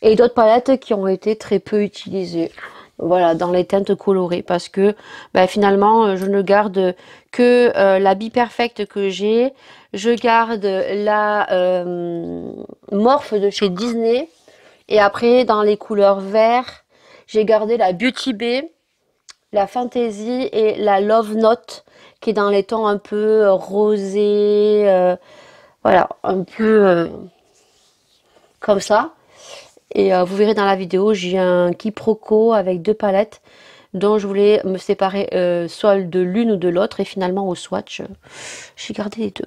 A: Et d'autres palettes qui ont été très peu utilisées. Voilà, dans les teintes colorées. Parce que ben, finalement, je ne garde que euh, la Bi Perfect que j'ai. Je garde la euh, Morphe de chez Disney et après, dans les couleurs vert, j'ai gardé la Beauty Bay, la Fantasy et la Love Note, qui est dans les tons un peu euh, rosé, euh, voilà, un peu euh, comme ça. Et vous verrez dans la vidéo, j'ai un quiproquo avec deux palettes dont je voulais me séparer soit de l'une ou de l'autre. Et finalement, au swatch, j'ai gardé les deux.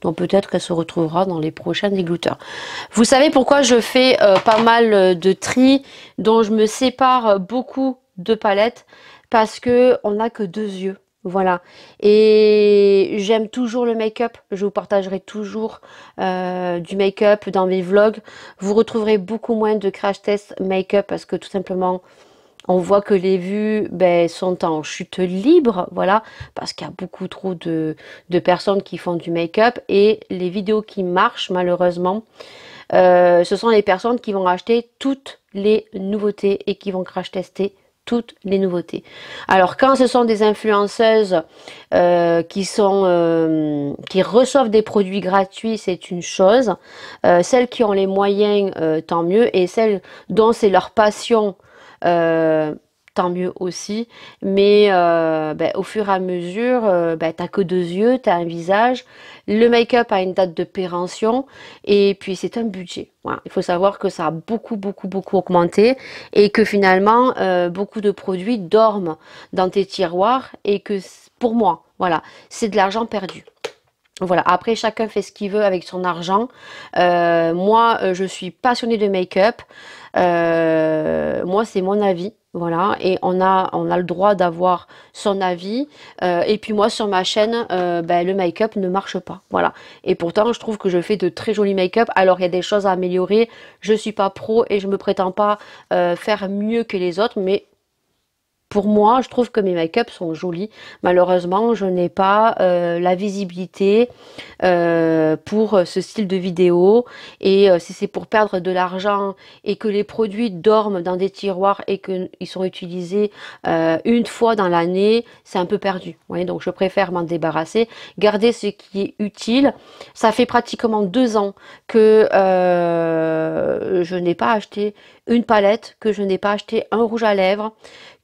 A: Donc peut-être qu'elle se retrouvera dans les prochains églouteurs. Vous savez pourquoi je fais euh, pas mal de tri, dont je me sépare beaucoup de palettes? Parce que on n'a que deux yeux. Voilà. Et j'aime toujours le make-up. Je vous partagerai toujours euh, du make-up dans mes vlogs. Vous retrouverez beaucoup moins de crash test make-up parce que tout simplement on voit que les vues ben, sont en chute libre, voilà, parce qu'il y a beaucoup trop de, personnes qui font du make-up et les vidéos qui marchent malheureusement, euh, ce sont les personnes qui vont acheter toutes les nouveautés et qui vont crash tester toutes les nouveautés. Alors quand ce sont des influenceuses euh, qui sont euh, qui reçoivent des produits gratuits, c'est une chose. celles qui ont les moyens, tant mieux. Et celles dont c'est leur passion euh, tant mieux aussi. Mais euh, ben, au fur et à mesure, euh, ben, t'as que deux yeux, t'as un visage. Le make-up a une date de péremption et puis c'est un budget. Il faut savoir que ça a beaucoup, beaucoup, beaucoup augmenté et que finalement, euh, beaucoup de produits dorment dans tes tiroirs et que pour moi, voilà, c'est de l'argent perdu. Voilà, après chacun fait ce qu'il veut avec son argent. moi, je suis passionnée de make-up. moi, c'est mon avis. Voilà, et on a, le droit d'avoir son avis. Euh, et puis moi, sur ma chaîne, euh, ben, le make-up ne marche pas. Voilà. Et pourtant, je trouve que je fais de très jolis make-up. Alors, il y a des choses à améliorer. Je suis pas pro et je me prétends pas euh, faire mieux que les autres. Mais pour moi, je trouve que mes make-up sont jolis. Malheureusement, je n'ai pas euh, la visibilité euh, pour ce style de vidéo. Et euh, si c'est pour perdre de l'argent et que les produits dorment dans des tiroirs et qu'ils sont utilisés une fois dans l'année, c'est un peu perdu. donc je préfère m'en débarrasser, garder ce qui est utile. Ça fait pratiquement deux ans que je n'ai pas acheté une palette, que je n'ai pas acheté un rouge à lèvres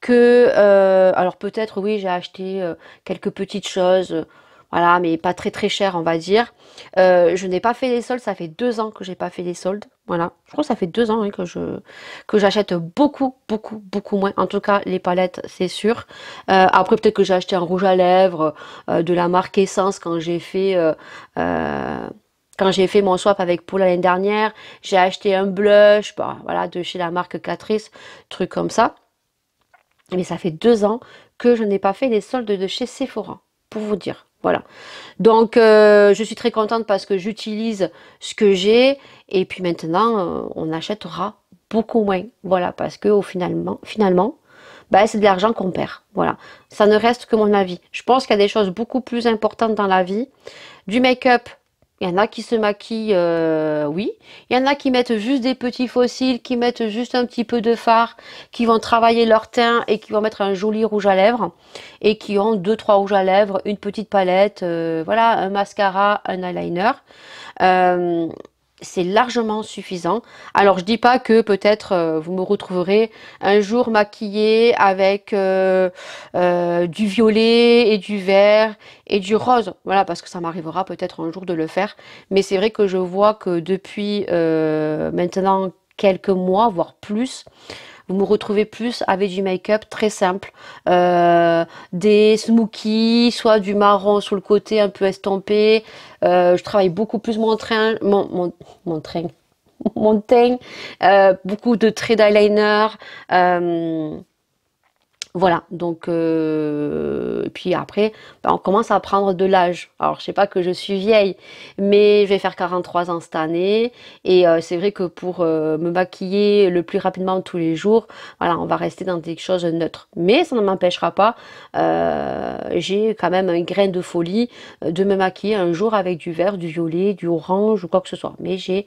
A: que, euh, alors peut-être oui, j'ai acheté euh, quelques petites choses, voilà, mais pas très très cher, on va dire. Euh, je n'ai pas fait les soldes, ça fait deux ans que j'ai pas fait les soldes, voilà. Je crois que ça fait deux ans hein, que je que j'achète beaucoup, beaucoup, beaucoup moins. En tout cas, les palettes, c'est sûr. après, peut-être que j'ai acheté un rouge à lèvres de la marque Essence quand j'ai fait quand j'ai fait mon swap avec Paul l'année dernière, j'ai acheté un blush, voilà, de chez la marque Catrice, truc comme ça. Mais ça fait deux ans que je n'ai pas fait les soldes de chez Sephora, pour vous dire. Voilà. Donc, euh, je suis très contente parce que j'utilise ce que j'ai. Et puis maintenant, euh, on achètera beaucoup moins. Voilà, parce que finalement, finalement bah, c'est de l'argent qu'on perd. Voilà. Ça ne reste que mon avis. Je pense qu'il y a des choses beaucoup plus importantes dans la vie. Du make-up, il y en a qui se maquillent, euh, oui. Il y en a qui mettent juste des petits fossiles, qui mettent juste un petit peu de fard, qui vont travailler leur teint et qui vont mettre un joli rouge à lèvres et qui ont deux trois rouges à lèvres, une petite palette, euh, voilà, un mascara, un eyeliner. Euh, c'est largement suffisant. Alors je dis pas que peut-être euh, vous me retrouverez un jour maquillée avec euh, euh, du violet et du vert et du rose. Voilà, parce que ça m'arrivera peut-être un jour de le faire. Mais c'est vrai que je vois que depuis maintenant quelques mois, voire plus, vous me retrouvez plus avec du make-up très simple, euh, des smokies, soit du marron sur le côté un peu estompé. Euh, je travaille beaucoup plus mon train, mon, mon, mon train, mon teint, euh, beaucoup de traits d'eyeliner. Voilà, donc euh, puis après, ben, on commence à prendre de l'âge. Alors je sais pas que je suis vieille, mais je vais faire 43 ans cette année et euh, c'est vrai que pour euh, me maquiller le plus rapidement tous les jours, voilà, on va rester dans quelque chose de neutre. Mais ça ne m'empêchera pas, j'ai quand même un grain de folie de me maquiller un jour avec du vert, du violet, du orange ou quoi que ce soit. Mais j'ai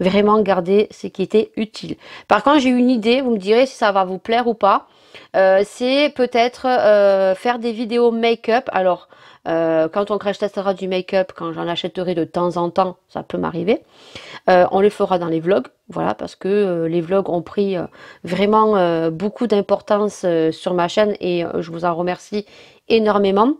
A: vraiment gardé ce qui était utile. Par contre, j'ai une idée, vous me direz si ça va vous plaire ou pas. Euh, c'est peut-être euh, faire des vidéos make-up. Alors, euh, quand on crash testera du make-up, quand j'en achèterai de temps en temps, ça peut m'arriver. on le fera dans les vlogs, voilà, parce que les vlogs ont pris vraiment beaucoup d'importance sur ma chaîne et je vous en remercie énormément.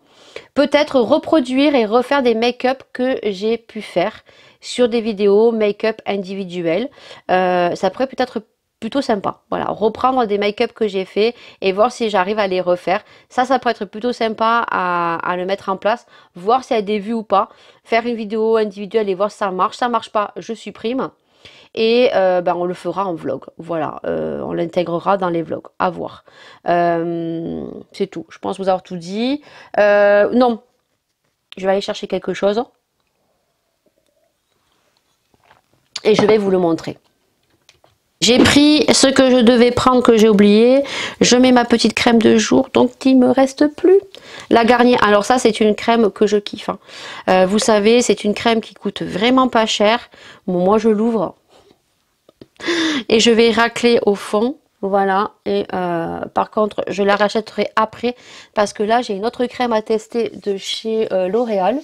A: Peut-être reproduire et refaire des make-up que j'ai pu faire sur des vidéos make-up individuelles. ça pourrait peut-être plutôt sympa. Voilà, reprendre des make-up que j'ai fait et voir si j'arrive à les refaire. Ça, ça peut être plutôt sympa à, le mettre en place, voir s'il y a des vues ou pas. Faire une vidéo individuelle et voir si ça marche. Ça marche pas, je supprime. Et euh, ben, on le fera en vlog. Voilà, euh, on l'intégrera dans les vlogs. À voir. Euh, c'est tout. Je pense vous avoir tout dit. non, je vais aller chercher quelque chose. Et je vais vous le montrer. J'ai pris ce que je devais prendre que j'ai oublié. Je mets ma petite crème de jour, donc il me reste plus. La Garnier, alors ça c'est une crème que je kiffe. Hein. Euh, vous savez, c'est une crème qui coûte vraiment pas cher. moi je l'ouvre et je vais racler au fond. Voilà, et euh, par contre, je la rachèterai après parce que là, j'ai une autre crème à tester de chez euh, L'Oréal.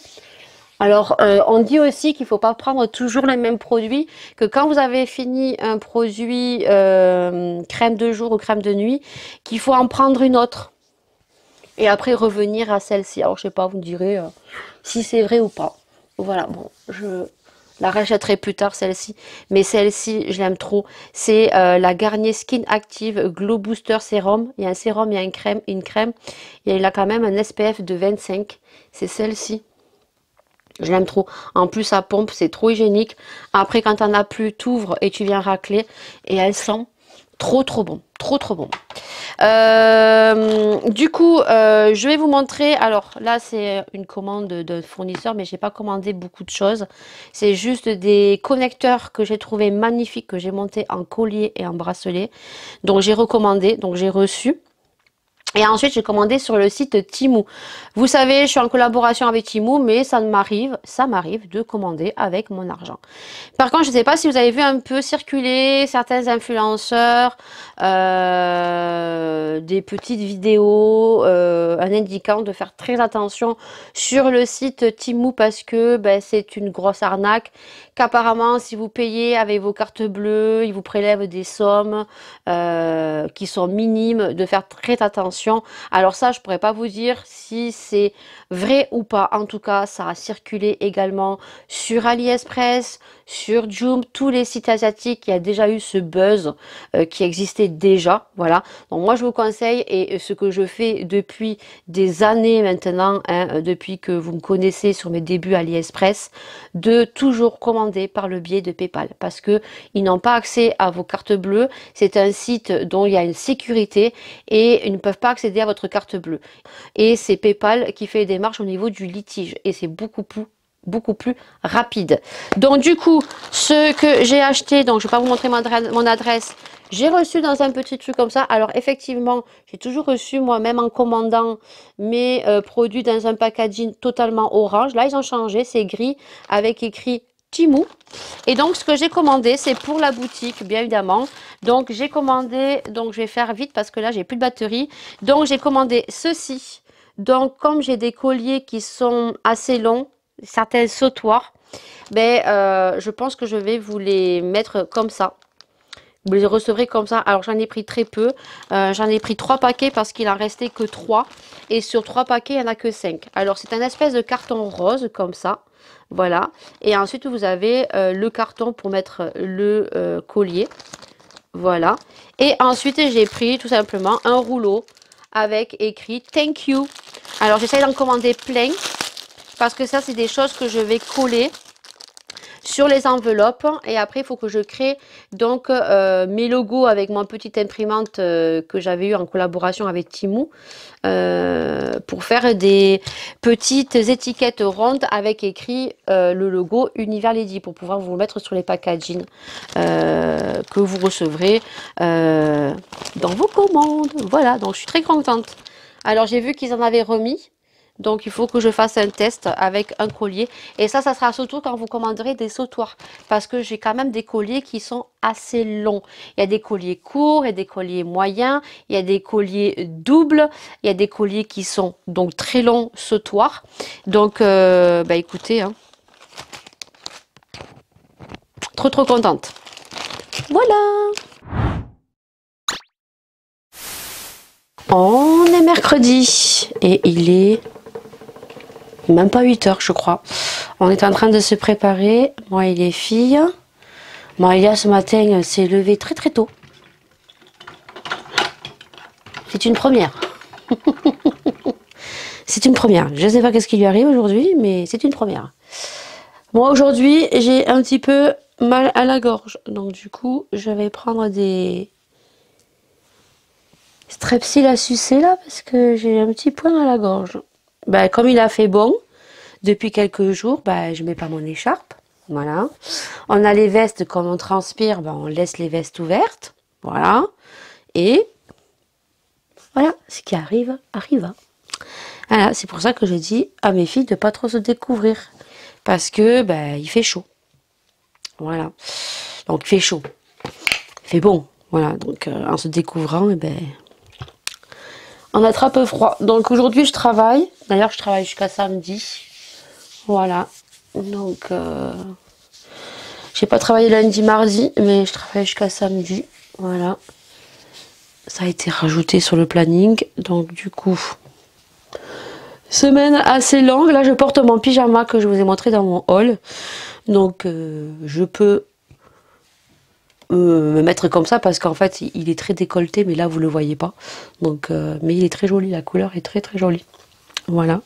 A: Alors, euh, on dit aussi qu'il ne faut pas prendre toujours les mêmes produits, que quand vous avez fini un produit euh, crème de jour ou crème de nuit, qu'il faut en prendre une autre. Et après revenir à celle-ci. Alors, je sais pas, vous me direz euh, si c'est vrai ou pas. Voilà, bon, je la rachèterai plus tard celle-ci. Mais celle-ci, je l'aime trop. C'est la Garnier Skin Active Glow Booster Serum. Il y a un sérum, il y a une crème. Une crème. Il a quand même un SPF de 25. C'est celle-ci. Je l'aime trop. En plus, ça pompe, c'est trop hygiénique. Après, quand t'en as plus, t'ouvres et tu viens racler. Et elle sent trop, trop bon. Trop, trop bon. Euh, du coup, euh, je vais vous montrer. Alors, là, c'est une commande de fournisseur, mais j'ai pas commandé beaucoup de choses. C'est juste des connecteurs que j'ai trouvé magnifiques, que j'ai montés en collier et en bracelet. Donc, j'ai recommandé. Donc, j'ai reçu. Et ensuite, j'ai commandé sur le site Timou. Vous savez, je suis en collaboration avec Timou, mais ça m'arrive, ça m'arrive de commander avec mon argent. Par contre, je ne sais pas si vous avez vu un peu circuler certains influenceurs, euh, des petites vidéos, euh, en indiquant de faire très attention sur le site Timou parce que ben, c'est une grosse arnaque. Qu'apparemment, si vous payez avec vos cartes bleues, ils vous prélèvent des sommes euh, qui sont minimes, de faire très attention alors ça, je pourrais pas vous dire si c'est vrai ou pas. En tout cas, ça a circulé également sur AliExpress, sur Joom, tous les sites asiatiques. Il y a déjà eu ce buzz euh, qui existait déjà. Voilà. Donc moi, je vous conseille et ce que je fais depuis des années maintenant, hein, depuis que vous me connaissez sur mes débuts AliExpress, de toujours par le biais de PayPal parce que ils n'ont pas accès à vos cartes bleues. C'est un site dont il y a une sécurité et ils ne peuvent pas accéder à votre carte bleue. Et c'est PayPal qui fait des démarches au niveau du litige et c'est beaucoup plus beaucoup plus rapide. Donc du coup, ce que j'ai acheté, donc je vais pas vous montrer mon adresse, j'ai reçu dans un petit truc comme ça. Alors effectivement, j'ai toujours reçu moi-même en commandant mes euh, produits dans un packaging totalement orange. Là, ils ont changé, c'est gris avec écrit Timou. Et donc, ce que j'ai commandé, c'est pour la boutique, bien évidemment. Donc, j'ai commandé, donc je vais faire vite parce que là, j'ai plus de batterie. Donc, j'ai commandé ceci. Donc, comme j'ai des colliers qui sont assez longs, certains sautoirs, ben, euh, je pense que je vais vous les mettre comme ça. Vous les recevrez comme ça. Alors, j'en ai pris très peu. Euh, j'en ai pris trois paquets parce qu'il en restait que trois. Et sur trois paquets, il n'y en a que cinq. Alors, c'est un espèce de carton rose comme ça. Voilà. Et ensuite, vous avez euh, le carton pour mettre le collier. Voilà. Et ensuite, j'ai pris tout simplement un rouleau avec écrit Thank you. Alors, j'essaie d'en commander plein parce que ça, c'est des choses que je vais coller sur les enveloppes. Et après il faut que je crée donc euh, mes logos avec mon petite imprimante euh, que j'avais eu en collaboration avec Timou euh, pour faire des petites étiquettes rondes avec écrit le logo Univers Lady pour pouvoir vous mettre sur les packaging que vous recevrez dans vos commandes. Voilà donc je suis très contente. Alors j'ai vu qu'ils en avaient remis donc il faut que je fasse un test avec un collier. Et ça, ça sera surtout quand vous commanderez des sautoirs. Parce que j'ai quand même des colliers qui sont assez longs. Il y a des colliers courts, il y a des colliers moyens, il y a des colliers doubles, il y a des colliers qui sont donc très longs sautoirs. Donc euh, bah écoutez, hein. trop trop contente. Voilà On est mercredi et il est même pas 8 heures je crois. On est en train de se préparer, moi et les filles. Maria ce matin s'est levée très très tôt. C'est une première. c'est une première. Je ne sais pas qu'est-ce qui lui arrive aujourd'hui, mais c'est une première. Moi aujourd'hui, j'ai un petit peu mal à la gorge. Donc du coup, je vais prendre des strepsil à sucer là parce que j'ai un petit point à la gorge. Ben, comme il a fait bon depuis quelques jours, ben, je mets pas mon écharpe. Voilà. On a les vestes, comme on transpire, ben, on laisse les vestes ouvertes. Voilà. Et voilà, ce qui arrive, arrive. Voilà, c'est pour ça que je dis à mes filles de pas trop se découvrir. Parce que ben, il fait chaud. Voilà. Donc il fait chaud. Il fait bon. Voilà. Donc euh, en se découvrant, eh ben, on attrape froid. Donc aujourd'hui je travaille. D'ailleurs je travaille jusqu'à samedi. Voilà. Donc, euh, j'ai pas travaillé lundi, mardi, mais je travaille jusqu'à samedi. Voilà. Ça a été rajouté sur le planning. Donc, du coup, semaine assez longue. Là, je porte mon pyjama que je vous ai montré dans mon hall. Donc, euh, je peux me mettre comme ça parce qu'en fait, il est très décolleté, mais là, vous le voyez pas. Donc, euh, mais il est très joli. La couleur est très, très jolie. Voilà.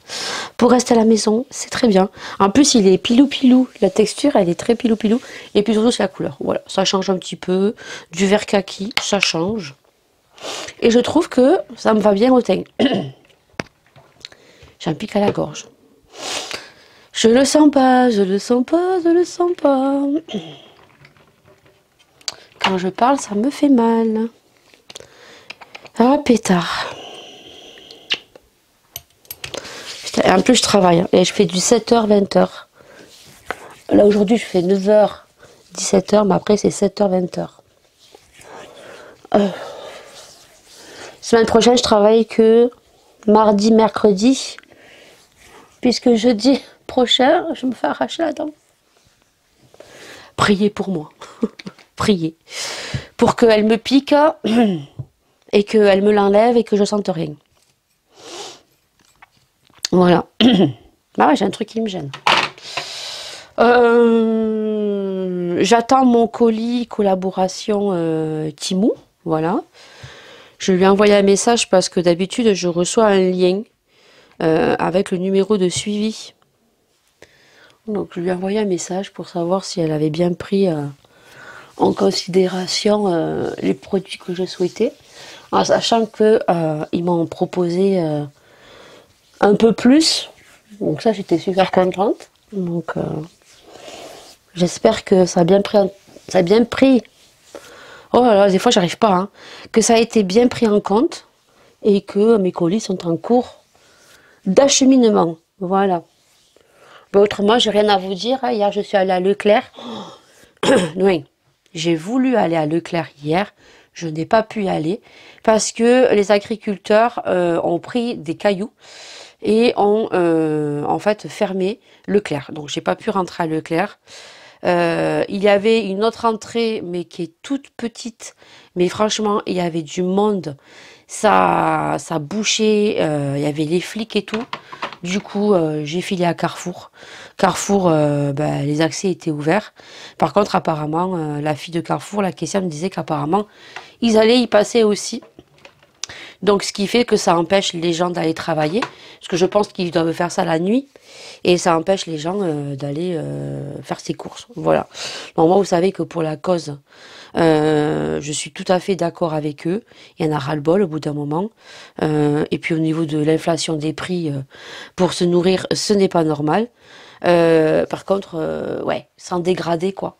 A: Pour rester à la maison, c'est très bien. En plus, il est pilou-pilou. La texture, elle est très pilou-pilou. Et puis surtout, c'est la couleur. Voilà. Ça change un petit peu. Du vert kaki, ça change. Et je trouve que ça me va bien au teint. J'ai un pic à la gorge. Je le sens pas, je le sens pas, je le sens pas. Quand je parle, ça me fait mal. Ah, pétard. En plus, je travaille. Hein. Et je fais du 7h, 20h. Là, aujourd'hui, je fais 9h, 17h, mais après, c'est 7h, 20h. Euh. Semaine prochaine, je travaille que mardi, mercredi. Puisque jeudi prochain, je me fais arracher la dent. Priez pour moi. Priez. Pour qu'elle me pique et qu'elle me l'enlève et que je sente rien. Voilà. bah ouais, j'ai un truc qui me gêne. Euh, j'attends mon colis collaboration euh, Timou. Voilà. Je lui ai envoyé un message parce que d'habitude, je reçois un lien euh, avec le numéro de suivi. Donc, je lui ai envoyé un message pour savoir si elle avait bien pris en considération les produits que je souhaitais. En sachant qu'ils m'ont proposé un peu plus. Donc ça, j'étais super contente. Donc euh, j'espère que ça a bien pris, ça a bien pris. Oh là là, des fois j'arrive pas. Hein. Que ça a été bien pris en compte et que mes colis sont en cours d'acheminement. Voilà. Autrement, autrement, j'ai rien à vous dire. Hier, je suis allée à Leclerc. oui, j'ai voulu aller à Leclerc hier. Je n'ai pas pu y aller parce que les agriculteurs euh, ont pris des cailloux et ont euh, en fait fermé Leclerc. Donc j'ai pas pu rentrer à Leclerc. Euh, il y avait une autre entrée, mais qui est toute petite. Mais franchement, il y avait du monde. Ça, ça bouchait. Euh, il y avait les flics et tout. Du coup, j'ai filé à Carrefour. Carrefour, bah, les accès étaient ouverts. Par contre, apparemment, la fille de Carrefour, la caissière me disait qu'apparemment, ils allaient y passer aussi. Donc, ce qui fait que ça empêche les gens d'aller travailler, parce que je pense qu'ils doivent faire ça la nuit, et ça empêche les gens euh, d'aller euh, faire ses courses. Voilà. Donc, moi, vous savez que pour la cause, euh, je suis tout à fait d'accord avec eux. Il y en a ras-le-bol au bout d'un moment. et puis, au niveau de l'inflation des prix, pour se nourrir, ce n'est pas normal. Par contre, ouais, sans dégrader, quoi.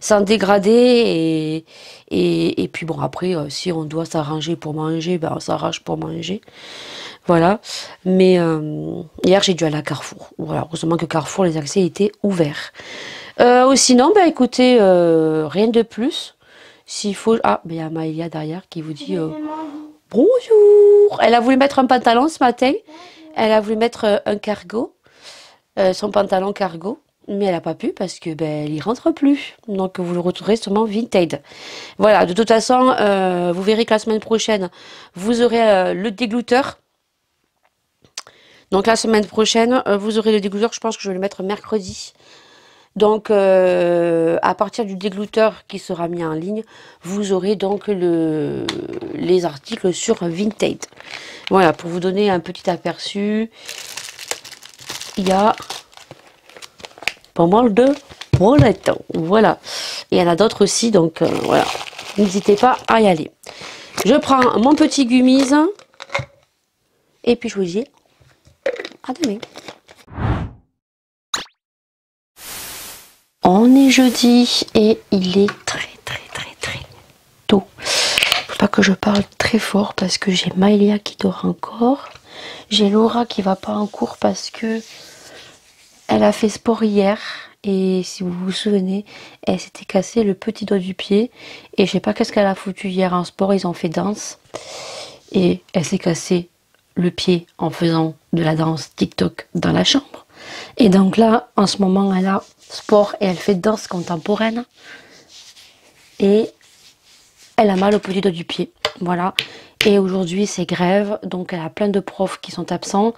A: Sans dégrader et, et, puis bon après euh, si on doit s'arranger pour manger ben on s'arrange pour manger. Voilà. Mais euh, hier j'ai dû aller à Carrefour. Voilà. Heureusement que Carrefour les accès étaient ouverts. Euh, sinon ben écoutez rien de plus. S'il faut ah ben il y a Maëlia derrière qui vous dit bonjour. Elle a voulu mettre un pantalon ce matin. Elle a voulu mettre un cargo son pantalon cargo mais elle n'a pas pu parce que ben, il rentre plus. Donc vous le retrouverez sûrement Vinted. Voilà, de toute façon, euh, vous verrez que la semaine prochaine, vous aurez euh, le déglouteur. Donc la semaine prochaine, euh, vous aurez le déglouteur, je pense que je vais le mettre mercredi. Donc à partir du déglouteur qui sera mis en ligne, vous aurez donc le, les articles sur Vinted. Voilà, pour vous donner un petit aperçu, il y a pas mal de temps Voilà. Il y en a d'autres aussi, donc euh, voilà. N'hésitez pas à y aller. Je prends mon petit gummise. Et puis je vous dis à demain. On est jeudi et il est très très très très tôt. Faut pas que je parle très fort parce que j'ai Maëlia qui dort encore. J'ai Laura qui va pas en cours parce que elle a fait sport hier et si vous vous souvenez, elle s'était cassé le petit doigt du pied et je sais pas qu'est-ce qu'elle a foutu hier en sport, ils ont fait danse et elle s'est cassé le pied en faisant de la danse TikTok dans la chambre. Et donc là, en ce moment, elle a sport et elle fait danse contemporaine. Et elle a mal au petit doigt du pied. Voilà. Et aujourd'hui, c'est grève. Donc, elle a plein de profs qui sont absents.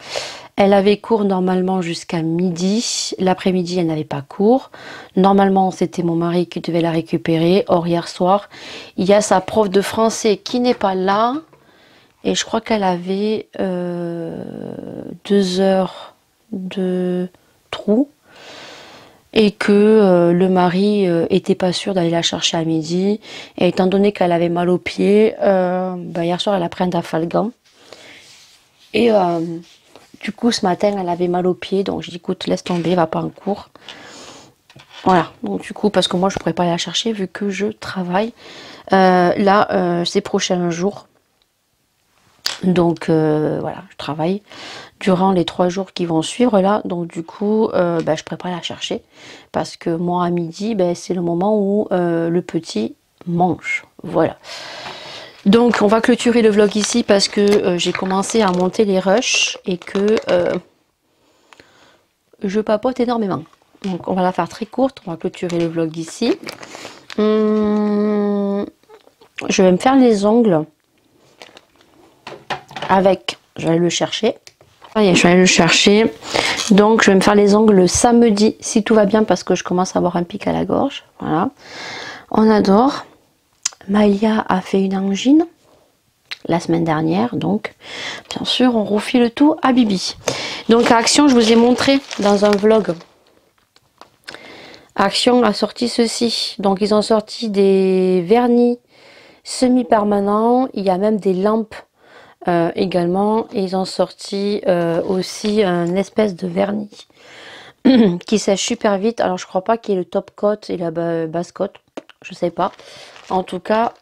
A: Elle avait cours normalement jusqu'à midi. L'après-midi, elle n'avait pas cours. Normalement, c'était mon mari qui devait la récupérer. Or, hier soir, il y a sa prof de français qui n'est pas là. Et je crois qu'elle avait euh, deux heures de trou et que euh, le mari euh, était pas sûr d'aller la chercher à midi. Et étant donné qu'elle avait mal aux pieds, euh, ben, hier soir elle a pris un. Et du coup ce matin elle avait mal aux pieds, donc j'ai dit écoute laisse tomber, va pas en cours. Voilà, donc du coup parce que moi je pourrais pas aller la chercher vu que je travaille. là ces prochains jours, donc voilà, je travaille durant les trois jours qui vont suivre là. Donc du coup, euh, bah, je prépare à la chercher parce que moi à midi, bah, c'est le moment où euh, le petit mange. Voilà. Donc on va clôturer le vlog ici parce que euh, j'ai commencé à monter les rushs et que je papote énormément. Donc on va la faire très courte, on va clôturer le vlog ici. Hum, je vais me faire les ongles avec, je vais le chercher, je vais aller le chercher. Donc, je vais me faire les ongles samedi, si tout va bien, parce que je commence à avoir un pic à la gorge. Voilà. On adore. Maïa a fait une angine la semaine dernière. Donc, bien sûr, on refile le tout à Bibi. Donc, Action, je vous ai montré dans un vlog. Action a sorti ceci. Donc, ils ont sorti des vernis semi-permanents. Il y a même des lampes euh, également. ils ont sorti euh, aussi un espèce de vernis qui sèche super vite. Alors je crois pas qu'il y ait le top coat et la basse coat. Je sais pas. En tout cas,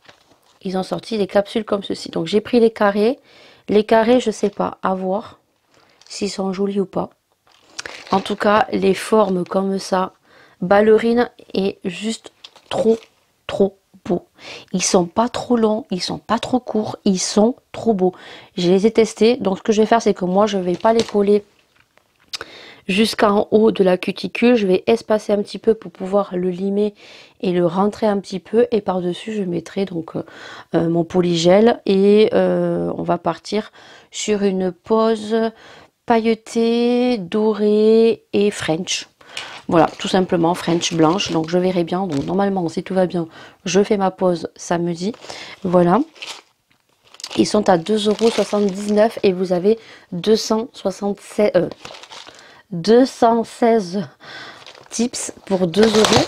A: ils ont sorti des capsules comme ceci. Donc j'ai pris les carrés. Les carrés, je sais pas. À voir s'ils sont jolis ou pas. En tout cas, les formes comme ça, ballerine est juste trop, trop ils sont pas trop longs, ils sont pas trop courts, ils sont trop beaux. Je les ai testés, donc ce que je vais faire, c'est que moi, je vais pas les coller jusqu'en haut de la cuticule. Je vais espacer un petit peu pour pouvoir le limer et le rentrer un petit peu. Et par-dessus, je mettrai donc euh, mon polygel et euh, on va partir sur une pose pailletée, dorée et French. Voilà, tout simplement French blanche. Donc je verrai bien. Donc normalement, si tout va bien, je fais ma pause samedi. Voilà. Ils sont à 2,79€ et vous avez 276, 216 euh, tips pour 2 euros.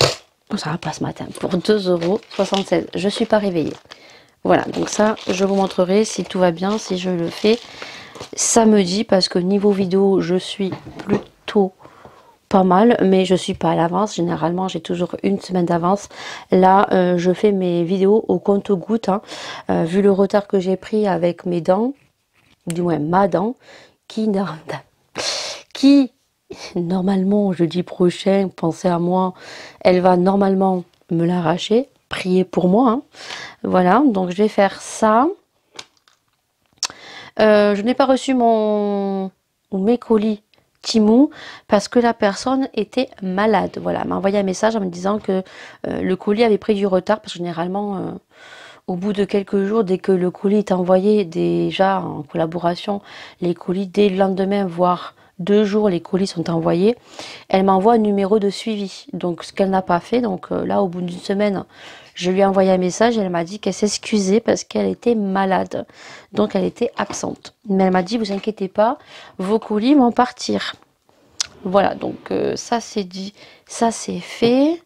A: Oh, ça va pas ce matin. Pour 2,76€. Je suis pas réveillée. Voilà, donc ça, je vous montrerai si tout va bien, si je le fais samedi, parce que niveau vidéo, je suis plutôt pas mal, mais je suis pas à l'avance. Généralement, j'ai toujours une semaine d'avance. Là, euh, je fais mes vidéos au compte-goutte. Hein. Euh, vu le retard que j'ai pris avec mes dents, du moins ma dent, qui, qui normalement jeudi prochain, pensez à moi, elle va normalement me l'arracher. Priez pour moi. Hein. Voilà, donc je vais faire ça. Euh, je n'ai pas reçu mon mes colis Timou parce que la personne était malade. Voilà, m'a envoyé un message en me disant que euh, le colis avait pris du retard parce que généralement, euh, au bout de quelques jours, dès que le colis est envoyé, déjà en collaboration, les colis dès le lendemain, voire deux jours, les colis sont envoyés. Elle m'envoie un numéro de suivi. Donc, ce qu'elle n'a pas fait. Donc euh, là, au bout d'une semaine, je lui ai envoyé un message et elle m'a dit qu'elle s'excusait parce qu'elle était malade. Donc elle était absente. Mais elle m'a dit, vous inquiétez pas, vos colis vont partir. Voilà, donc euh, ça c'est dit, ça c'est fait.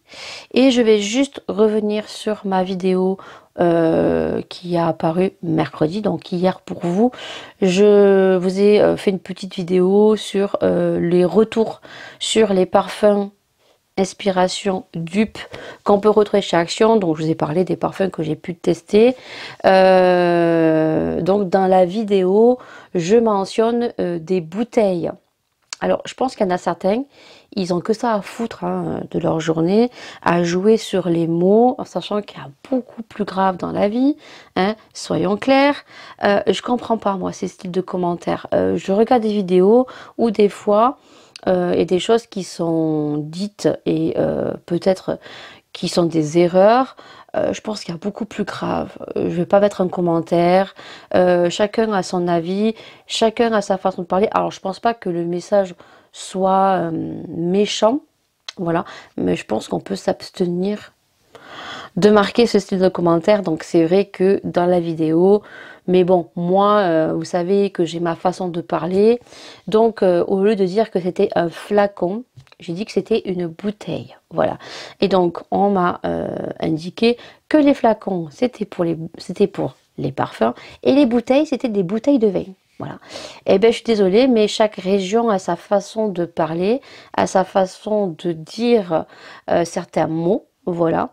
A: Et je vais juste revenir sur ma vidéo euh, qui a apparu mercredi, donc hier pour vous. Je vous ai euh, fait une petite vidéo sur les retours sur les parfums inspiration dupe qu'on peut retrouver chez Action. Donc je vous ai parlé des parfums que j'ai pu tester. Euh, donc dans la vidéo, je mentionne euh, des bouteilles. Alors je pense qu'il y en a certains, ils ont que ça à foutre hein, de leur journée, à jouer sur les mots, en sachant qu'il y a beaucoup plus grave dans la vie. Hein, soyons clairs. Euh, je comprends pas moi ces styles de commentaires. je regarde des vidéos où des fois euh, et des choses qui sont dites et euh, peut-être qui sont des erreurs, euh, je pense qu'il y a beaucoup plus grave. je ne vais pas mettre un commentaire. chacun a son avis, chacun a sa façon de parler. Alors je pense pas que le message soit méchant, voilà, mais je pense qu'on peut s'abstenir de marquer ce style de commentaire. Donc c'est vrai que dans la vidéo, mais bon, moi, euh, vous savez que j'ai ma façon de parler. Donc euh, au lieu de dire que c'était un flacon, j'ai dit que c'était une bouteille. Voilà. Et donc on m'a euh, indiqué que les flacons, c'était pour les, parfums et les bouteilles, c'était des bouteilles de vin. Voilà. Eh bien, je suis désolée, mais chaque région a sa façon de parler, a sa façon de dire certains mots. Voilà.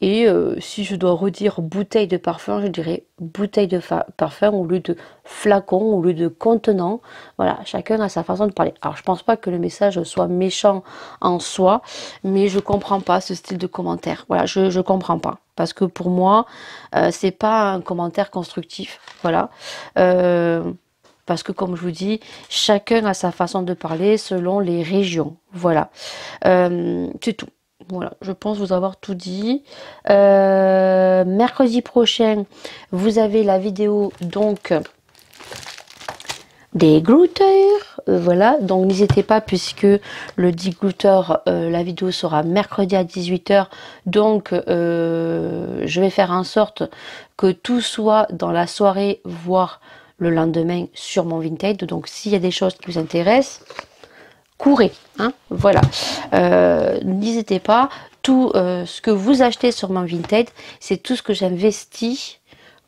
A: Et euh, si je dois redire bouteille de parfum, je dirais bouteille de parfum au lieu de flacon, au lieu de contenant. Voilà, chacun a sa façon de parler. Alors, je pense pas que le message soit méchant en soi, mais je comprends pas ce style de commentaire. Voilà, je, je comprends pas. Parce que pour moi, euh, c'est pas un commentaire constructif. Voilà. Euh, parce que comme je vous dis, chacun a sa façon de parler selon les régions. Voilà. c'est tout. Voilà, je pense vous avoir tout dit. Euh, mercredi prochain, vous avez la vidéo donc des glouteurs. Euh, voilà, donc n'hésitez pas puisque le dit euh, la vidéo sera mercredi à 18h. Donc je vais faire en sorte que tout soit dans la soirée, voire le lendemain sur mon Vinted. Donc s'il y a des choses qui vous intéressent, courez. Hein voilà. Euh, n'hésitez pas. Tout euh, ce que vous achetez sur mon Vinted, c'est tout ce que j'investis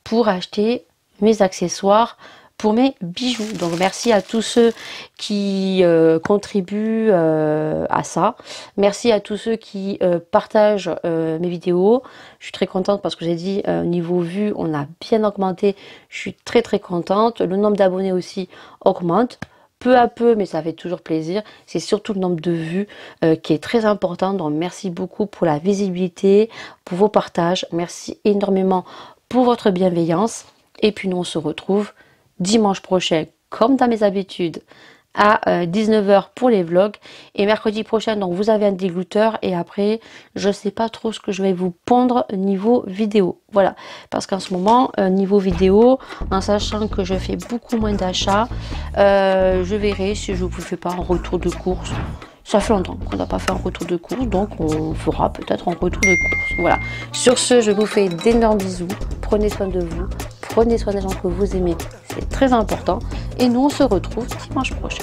A: pour acheter mes accessoires pour mes bijoux. Donc merci à tous ceux qui euh, contribuent à ça. Merci à tous ceux qui partagent mes vidéos. Je suis très contente parce que j'ai dit niveau vue, on a bien augmenté. Je suis très très contente. Le nombre d'abonnés aussi augmente peu à peu, mais ça fait toujours plaisir. C'est surtout le nombre de vues euh, qui est très important. Donc merci beaucoup pour la visibilité, pour vos partages. Merci énormément pour votre bienveillance. Et puis nous on se retrouve dimanche prochain, comme dans mes habitudes, à 19h euh, pour les vlogs. Et mercredi prochain donc vous avez un dégluteur et après je sais pas trop ce que je vais vous pondre niveau vidéo. Voilà. Parce qu'en ce moment euh, niveau vidéo en sachant que je fais beaucoup moins d'achats euh, je verrai si je vous fais pas un retour de course ça fait longtemps qu'on n'a pas fait un retour de course donc on fera peut-être un retour de course voilà. Sur ce je vous fais d'énormes bisous. Prenez soin de vous. Prenez soin des gens que vous aimez, c'est très important. Et nous, on se retrouve dimanche prochain.